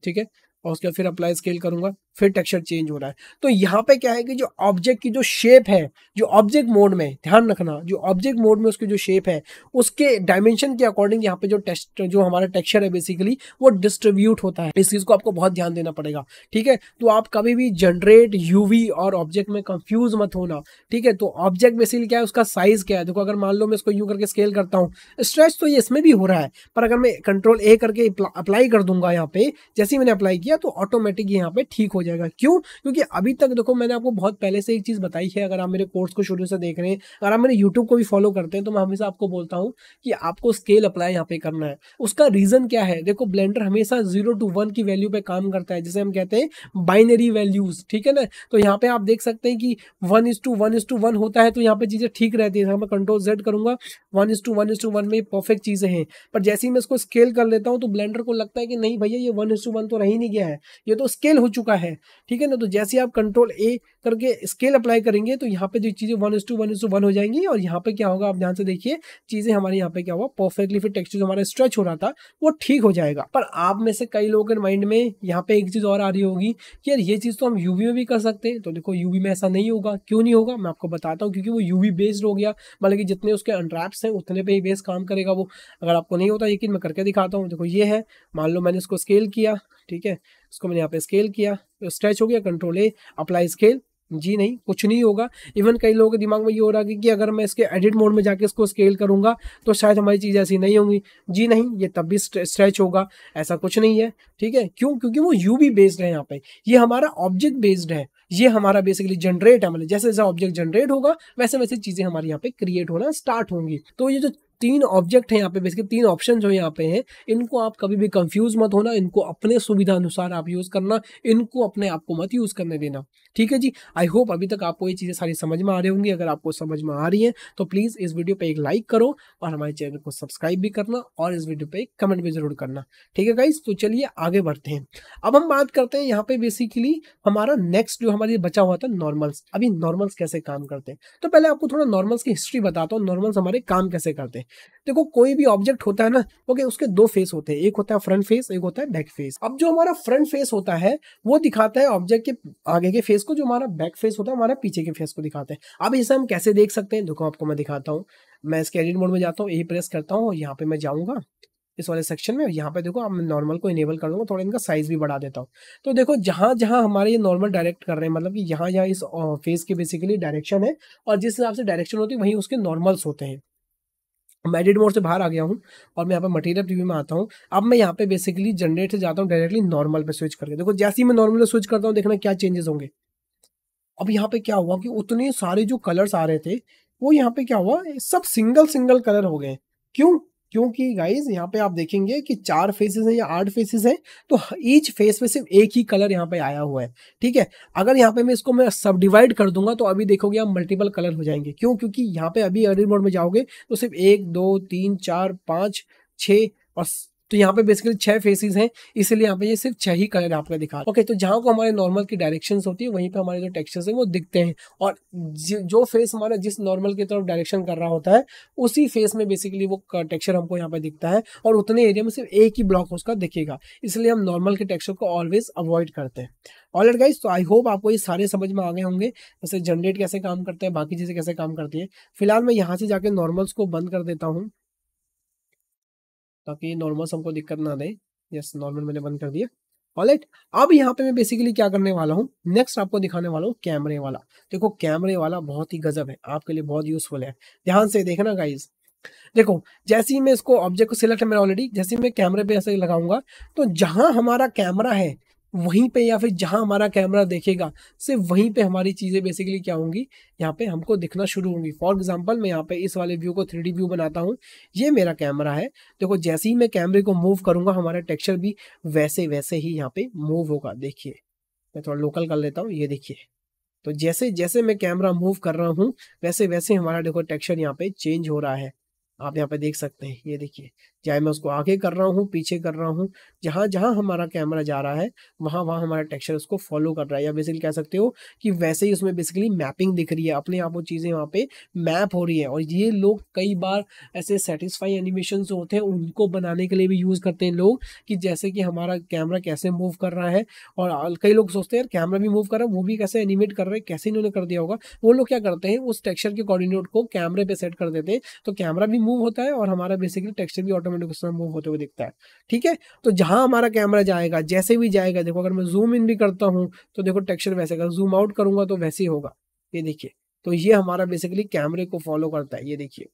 ठीक है? और उसके बाद फिर अप्लाई स्केल करूँगा। फिर टेक्सचर चेंज हो रहा है। तो यहाँ पे क्या है कि जो ऑब्जेक्ट की जो शेप है, जो ऑब्जेक्ट मोड में, ध्यान रखना, जो ऑब्जेक्ट मोड में उसकी जो शेप है, उसके डायमेंशन के अकॉर्डिंग यहाँ पे जो टेक्स्ट जो हमारा टेक्सचर है बेसिकली वो डिस्ट्रीब्यूट होता है। इस चीज़ को आपको बहुत ध्यान देना पड़ेगा, ठीक है? तो आप कभी भी जनरेट यूवी और ऑब्जेक्ट में कंफ्यूज मत होना, ठीक है? तो ऑब्जेक्ट बेसिकली क्या है, उसका साइज़ क्या है? देखो, अगर मान लो मैं इसको यू करके स्केल करता हूँ स्ट्रेच तो ये इसमें भी हो रहा है, पर अगर मैं कंट्रोल ए करके अप्लाई कर दूँगा यहाँ पे, जैसे ही मैंने अप्लाई किया तो ऑटोमेटिक यहाँ पे ठीक हो जाएगा। क्यों? क्योंकि अभी तक देखो, मैंने आपको बहुत पहले से एक चीज़ बताई है, अगर आप मेरे कोर्स को शुरू से देख रहे हैं, अगर आप मेरे यूट्यूब को भी फॉलो करते हैं तो मैं हमेशा आपको बोलता हूँ कि आपको स्केल अप्लाई यहाँ पे करना है। उसका रीज़न क्या है? देखो ब्लेंडर हमेशा ज़ीरो टू वन की वैल्यू पे काम करता है, जिसे हम कहते हैं बाइनरी वैल्यूज़ ठीक है ना? तो यहाँ पे आप देख सकते हैं कि one is to one is to one होता है तो यहाँ पे चीज़ें ठीक रहती है। मैं कंट्रोल जेड करूँगा one is to one is to one में परफेक्ट चीज़ें हैं। पर जैसे ही मैं इसको स्केल कर लेता हूँ तो ब्लेंडर को लगता है कि नहीं भैया, ये वन इज़ टू वन तो रही नहीं गया है। ये तो स्केल हो चुका है। ठीक है ना? तो जैसे आप कंट्रोल ए करके स्केल अप्लाई करेंगे तो यहाँ पे जो चीज़ें one is to one is to one हो जाएँगी और यहाँ पे क्या होगा? आप ध्यान से देखिए, चीज़ें हमारे यहाँ पे क्या हुआ? परफेक्टली फिर टेक्सचर हमारा स्ट्रेच हो रहा था, वो ठीक हो जाएगा। पर आप में से कई लोगों के माइंड में यहाँ पे एक चीज़ और आ रही होगी कि यार ये चीज़ तो हम यूवी में भी कर सकते हैं। तो देखो यूवी में ऐसा नहीं होगा। क्यों नहीं होगा? मैं आपको बताता हूँ, क्योंकि वो यूवी बेस्ड हो गया। मतलब जितने उसके अनट्रैप्स हैं, उतने पे ही बेस काम करेगा वो। अगर आपको नहीं होता, यकीन मैं करके दिखाता हूँ। देखो, ये है। मान लो मैंने इसको स्केल किया, ठीक है? इसको मैंने यहाँ पे स्केल किया तो स्ट्रेच हो गया कंट्रोल ए अप्लाई स्केल जी नहीं, कुछ नहीं होगा। इवन कई लोगों के दिमाग में ये हो रहा है कि अगर मैं इसके एडिट मोड में जाके इसको स्केल करूँगा तो शायद हमारी चीज़ ऐसी नहीं होंगी। जी नहीं, ये तब भी स्ट्रेच होगा, ऐसा कुछ नहीं है, ठीक है? क्यों? क्योंकि वो यू भी बेस्ड है यहाँ पे। ये हमारा ऑब्जेक्ट बेस्ड है। ये हमारा बेसिकली जनरेट है मतलब जैसे जैसा ऑब्जेक्ट जनरेट होगा वैसे वैसे चीज़ें हमारे यहाँ पे क्रिएट होना स्टार्ट होंगी। तो ये जो तीन ऑब्जेक्ट हैं यहाँ पे बेसिकली तीन ऑप्शन जो यहाँ पे हैं। इनको आप कभी भी कंफ्यूज मत होना, इनको अपने सुविधा अनुसार आप यूज़ करना, इनको अपने आप को मत यूज़ करने देना। ठीक है जी? आई होप अभी तक आपको ये चीज़ें सारी समझ में आ रही होंगी। अगर आपको समझ में आ रही है तो प्लीज़ इस वीडियो पर एक लाइक करो और हमारे चैनल को सब्सक्राइब भी करना और इस वीडियो पर एक कमेंट भी ज़रूर करना। ठीक है गाइज़ तो चलिए आगे बढ़ते हैं। अब हम बात करते हैं यहाँ पे बेसिकली हमारा नेक्स्ट जो हमारे बचा हुआ था नॉर्मल्स अभी नॉर्मल्स कैसे काम करते हैं? तो पहले आपको थोड़ा नॉर्मल्स की हिस्ट्री बताता हूँ। नॉर्मल्स हमारे काम कैसे करते हैं? देखो, कोई भी ऑब्जेक्ट होता है ना ओके उसके दो फेस होते हैं। एक होता है फ्रंट फेस एक होता है बैक फेस अब जो हमारा फ्रंट फेस होता है, वो दिखाता है ऑब्जेक्ट के आगे के फेस को, जो हमारा बैक फेस होता है, हमारा पीछे के फेस को दिखाते हैं। अब इसे हम कैसे देख सकते हैं? देखो, आपको मैं दिखाता हूँ। मैं इसके एडिट मोड में जाता हूँ यही प्रेस करता हूँ, और यहाँ पे मैं जाऊँगा, इस वाले सेक्शन में। यहाँ पे देखो, अब मैं नॉर्मल को इनेबल कर दूँगा, थोड़ा इनका साइज़ भी बढ़ा देता हूँ। तो देखो, जहाँ जहाँ हमारे ये नॉर्मल डायरेक्ट कर रहे हैं मतलब कि यहाँ यहाँ इस फेस के बेसिकली डायरेक्शन है, और जिस हिसाब से डायरेक्शन होती है, वहीं उसके नॉर्मल्स होते हैं। मैं एडिट मोड से बाहर आ गया हूँ और मैं यहाँ पर मटेरियल प्रीव्यू में आता हूँ। अब मैं यहाँ पे बेसिकली जनरेट से जाता हूँ डायरेक्टली नॉर्मल पे स्विच करके। देखो, जैसे ही मैं नॉर्मल पे स्विच करता हूँ, देखना क्या चेंजेस होंगे। अब यहाँ पे क्या हुआ कि उतने सारे जो कलर्स आ रहे थे, वो यहाँ पे क्या हुआ, सब सिंगल सिंगल कलर हो गए क्यों? क्योंकि गाइज़ यहाँ पे आप देखेंगे कि चार फेसेस हैं या आठ फेसेस हैं तो ईच फेस में सिर्फ़ एक ही कलर यहाँ पे आया हुआ है, ठीक है? अगर यहाँ पे मैं इसको मैं सब डिवाइड कर दूँगा तो अभी देखोगे आप मल्टीपल कलर हो जाएँगे। क्यों? क्योंकि यहाँ पे अभी अर्ली मोड में जाओगे तो सिर्फ़ एक, दो, तीन, चार, पाँच छः और तो यहाँ पे बेसिकली छह फेसिस हैं, इसलिए यहाँ पे ये सिर्फ़ छह ही कलर आपको दिखा ओके तो जहाँ को हमारे नॉर्मल की डायरेक्शन होती है, वहीं पे हमारे जो टेक्सचर्स हैं, वो दिखते हैं। और जो फेस हमारा जिस नॉर्मल की तरफ़ डायरेक्शन कर रहा होता है, उसी फेस में बेसिकली वो टेक्सचर हमको यहाँ पे दिखता है। और उतने एरिया में सिर्फ़ एक ही ब्लॉक उसका दिखेगा। इसलिए हम नॉर्मल के टेक्सचर को ऑलवेज अवॉइड करते हैं। ऑल गाइज़ तो आई होप आपको ये सारे समझ में आ गए होंगे। जैसे जनरेट कैसे काम करते हैं, बाकी चीज़ें कैसे काम करती है। फ़िलहाल मैं यहाँ से जाके नॉर्मल्स को बंद कर देता हूँ। ताकि नॉर्मल हमको दिक्कत ना दे। यस नॉर्मल मैंने बंद कर दिया। ऑलराइट अब यहाँ पे मैं बेसिकली क्या करने वाला हूँ? नेक्स्ट आपको दिखाने वाला हूँ कैमरे वाला। देखो कैमरे वाला बहुत ही गजब है। आपके लिए बहुत यूजफुल है। ध्यान से देखना गाइज़ देखो, जैसे ही मैं इसको ऑब्जेक्ट को सिलेक्ट है मेरा ऑलरेडी जैसे ही मैं कैमरे पे ऐसे लगाऊँगा तो जहाँ हमारा कैमरा है वहीं पे या फिर जहाँ हमारा कैमरा देखेगा, सिर्फ़ वहीं पे हमारी चीज़ें बेसिकली क्या होंगी? यहाँ पे हमको दिखना शुरू होंगी। फॉर एग्जांपल मैं यहाँ पे इस वाले व्यू को थ्री व्यू बनाता हूँ। ये मेरा कैमरा है। देखो, जैसे ही मैं कैमरे को मूव करूँगा, हमारा टेक्सचर भी वैसे वैसे ही यहाँ पे मूव होगा। देखिए, मैं थोड़ा लोकल कर लेता हूँ। ये देखिए तो जैसे जैसे मैं कैमरा मूव कर रहा हूँ, वैसे वैसे हमारा देखो टेक्सचर यहाँ पे चेंज हो रहा है। आप यहाँ पे देख सकते हैं। ये देखिए चाहे मैं उसको आगे कर रहा हूँ, पीछे कर रहा हूँ, जहाँ जहाँ हमारा कैमरा जा रहा है, वहाँ वहाँ हमारा टेक्सचर उसको फॉलो कर रहा है। या बेसिकली कह सकते हो कि वैसे ही उसमें बेसिकली मैपिंग दिख रही है, अपने आप वो चीज़ें वहाँ पे मैप हो रही है। और ये लोग कई बार ऐसे सेटिस्फाई एनिमेशन होते हैं, उनको बनाने के लिए भी यूज़ करते हैं लोग कि जैसे कि हमारा कैमरा कैसे मूव कर रहा है। और कई लोग सोचते हैं कैमरा भी मूव कर रहा है, वो भी कैसे एनिमेट कर रहे हैं, कैसे इन्होंने कर दिया होगा? वो लोग क्या करते हैं, उस टेक्सचर के कोऑर्डिनेट को कैमरे पे सेट कर देते हैं। तो कैमरा भी मूव होता है और हमारा बेसिकली टेक्सचर भी ऑटोमेटिक उसमें मूव होते हुए दिखता है। ठीक है? तो जहाँ हमारा कैमरा जाएगा, जैसे भी जाएगा, देखो अगर मैं जूम इन भी करता हूँ तो देखो टेक्सचर वैसे का जूम आउट करूँगा तो वैसे ही होगा। ये देखिए तो ये हमारा बेसिकली कैमरे को फॉलो करता है, ये देखिए।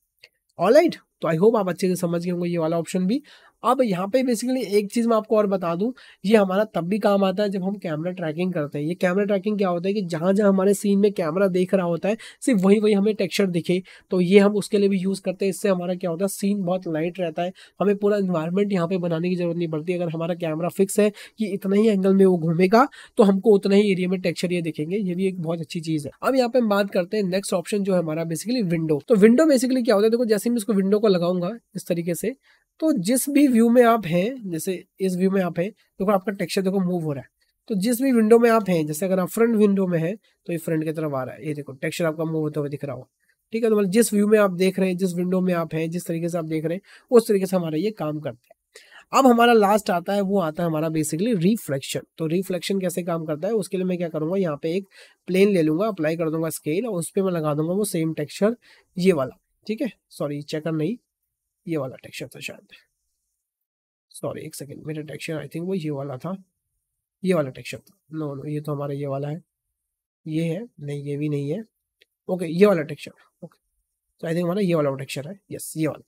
ऑल तो आई होप आप अच्छे से समझ गए होंगे ये वाला ऑप्शन भी। अब यहाँ पे बेसिकली एक चीज़ मैं आपको और बता दूँ, ये हमारा तब भी काम आता है जब हम कैमरा ट्रैकिंग करते हैं। ये कैमरा ट्रैकिंग क्या होता है कि जहाँ जहाँ हमारे सीन में कैमरा देख रहा होता है, सिर्फ़ वही वही हमें टेक्सचर दिखे। तो ये हम उसके लिए भी यूज़ करते हैं। इससे हमारा क्या होता है सीन बहुत लाइट रहता है। हमें पूरा इन्वायरमेंट यहाँ पे बनाने की ज़रूरत नहीं पड़ती। अगर हमारा कैमरा फिक्स है कि इतना ही एंगल में वो घूमेगा तो हमको उतना ही एरिया में टेक्सचर ये दिखेंगे। ये भी एक बहुत अच्छी चीज़ है। अब यहाँ पे हम बात करते हैं नेक्स्ट ऑप्शन जो है हमारा बेसिकली विंडो तो विंडो बेसिकली क्या होता है? देखो जैसे मैं इसको विंडो को लगाऊँगा, इस तरीके से तो जिस भी व्यू में आप हैं, जैसे इस व्यू में आप हैं, देखो आपका टेक्सचर देखो मूव हो रहा है। तो जिस भी विंडो में आप हैं, जैसे अगर आप फ्रंट विंडो में हैं तो ये फ्रंट की तरफ़ आ रहा है। ये देखो, टेक्सचर आपका मूव होते हुए दिख रहा हो। ठीक है तो मतलब जिस व्यू में आप देख रहे हैं, जिस विंडो में आप हैं, जिस तरीके से आप देख रहे हैं, उस तरीके से हमारा ये काम करता है। अब हमारा लास्ट आता है, वो आता है हमारा बेसिकली रिफ्लेक्शन तो रिफ्लेक्शन कैसे काम करता है, उसके लिए मैं क्या करूँगा, यहाँ पे एक प्लेन ले लूँगा अप्लाई कर दूँगा स्केल और उस पर मैं लगा दूँगा वो सेम टेक्सचर ये वाला। ठीक है? सॉरी चेकर नहीं। ये वाला टेक्सचर था शायद। सॉरी एक सेकेंड मेरा टेक्सचर आई थिंक वो ये वाला था। ये वाला टेक्सचर था। नो नो ये तो हमारा ये वाला है। ये है, नहीं, ये भी नहीं है। ओके ये वाला टेक्सचर ओके तो आई थिंक हमारा ये वाला टेक्सचर है। यस ये वाला।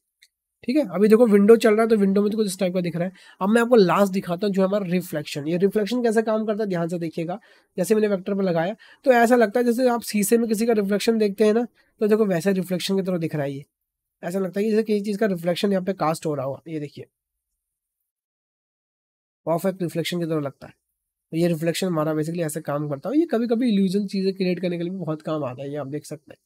ठीक है, अभी देखो विंडो चल रहा है तो विंडो में तो कुछ इस टाइप का दिख रहा है। अब मैं आपको लास्ट दिखाता हूँ जो हमारा रिफ्लेक्शन ये रिफ्लेक्शन कैसे काम करता है, ध्यान से देखिएगा। जैसे मैंने वेक्टर पर लगाया तो ऐसा लगता है जैसे आप शीशे में किसी का रिफ्लेक्शन देखते हैं ना तो देखो वैसे रिफ्लेक्शन की तरह दिख रहा है ये। ऐसा लगता है जैसे किसी चीज़ का रिफ्लेक्शन यहाँ पे कास्ट हो रहा हुआ ये देखिए। परफेक्ट रिफ्लेक्शन की तरह लगता है। तो ये रिफ्लेक्शन हमारा बेसिकली ऐसे काम करता है ये कभी कभी इल्यूजन चीज़ें क्रिएट करने के लिए भी बहुत काम आता है, ये आप देख सकते हैं।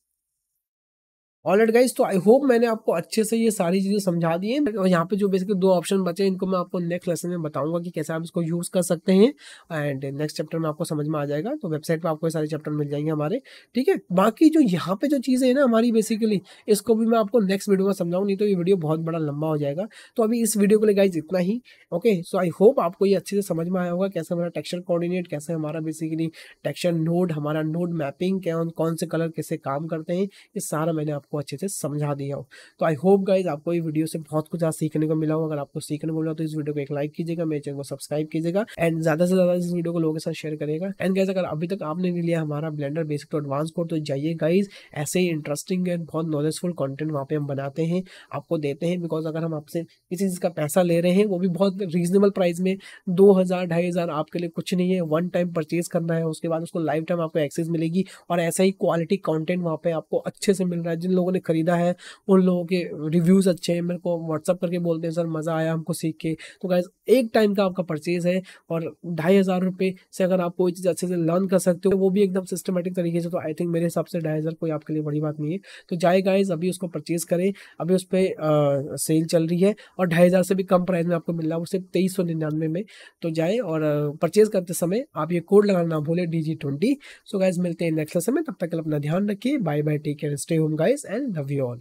ऑलरेड गाइज़ तो आई होप मैंने आपको अच्छे से ये सारी चीज़ें समझा दी हैं। और यहाँ पे जो बेसिकली दो ऑप्शन बचे हैं, इनको मैं आपको नेक्स्ट लेसन में बताऊँगा कि कैसे आप इसको यूज़ कर सकते हैं। एंड नेक्स्ट चैप्टर में आपको समझ में आ जाएगा तो वेबसाइट पे आपको ये सारे चैप्टर मिल जाएँगे हमारे, ठीक है? बाकी जो यहाँ पे जो चीज़ें हैं ना हमारी बेसिकली इसको भी मैं आपको नेक्स्ट वीडियो में समझाऊँ, नहीं तो ये वीडियो बहुत बड़ा लंबा हो जाएगा। तो अभी इस वीडियो को लिए गाइज़ इतना ही ओके सो आई होप आपको ये अच्छे से समझ में आया होगा कैसे हमारा टेक्सचर कोऑर्डिनेट कैसे हमारा बेसिकली टेक्सचर नोड हमारा नोड मैपिंग कौन से कलर कैसे काम करते हैं, ये सारा मैंने आपको अच्छे से समझा दिया हूँ। तो आई होप गाइज़ आपको ये वीडियो से बहुत कुछ आज सीखने को मिला हो। अगर आपको सीखने को मिला तो इस वीडियो को एक लाइक कीजिएगा, मेरे चैनल को सब्सक्राइब कीजिएगा एंड ज़्यादा से ज़्यादा इस वीडियो को लोगों के साथ शेयर करेगा एंड गाइज़ अगर अभी तक आपने नहीं लिया हमारा Blender basic to advance course तो जाइए गाइज़ ऐसे ही इंटरेस्टिंग एंड बहुत नॉलेजफुल कॉन्टेंट वहाँ पे हम बनाते हैं, आपको देते हैं। बिकॉज़ अगर हम आपसे किसी चीज़ का पैसा ले रहे हैं, वो भी बहुत रीजनेबल प्राइस में, दो हज़ार, ढाई हज़ार आपके लिए कुछ नहीं है। वन टाइम परचेज करना है, उसके बाद उसको लाइफ टाइम आपको एक्सेस मिलेगी और ऐसा ही क्वालिटी कंटेंट वहाँ पे आपको अच्छे से मिल रहा है, जिन लोगों ने खरीदा है, उन लोगों के रिव्यूज़ अच्छे हैं, मेरे को व्हाट्सअप करके बोलते हैं, सर, मज़ा आया हमको सीख के। तो गाइज़ एक टाइम का आपका परचेज़ है और ढाई हज़ार रुपये से अगर आप कोई चीज़ अच्छे से लर्न कर सकते हो, वो भी एकदम सिस्टमेटिक तरीके से तो आई थिंक मेरे हिसाब से ढाई हज़ार कोई आपके लिए बड़ी बात नहीं है। तो जाए गाइज़ अभी उसको परचेज़ करें, अभी उस पर सेल चल रही है और ढाई हज़ार से भी कम प्राइस में आपको मिल रहा है, वो सिर्फ़ तेईस सौ निन्यानवे में। तो जाए और परचेज़ करते समय आप ये कोड लगाना ना भूलें D G twenty so guys मिलते हैं नेक्स्ट लेसन में, तब तक अपना ध्यान रखिए bye bye take care stay home guys and love you all.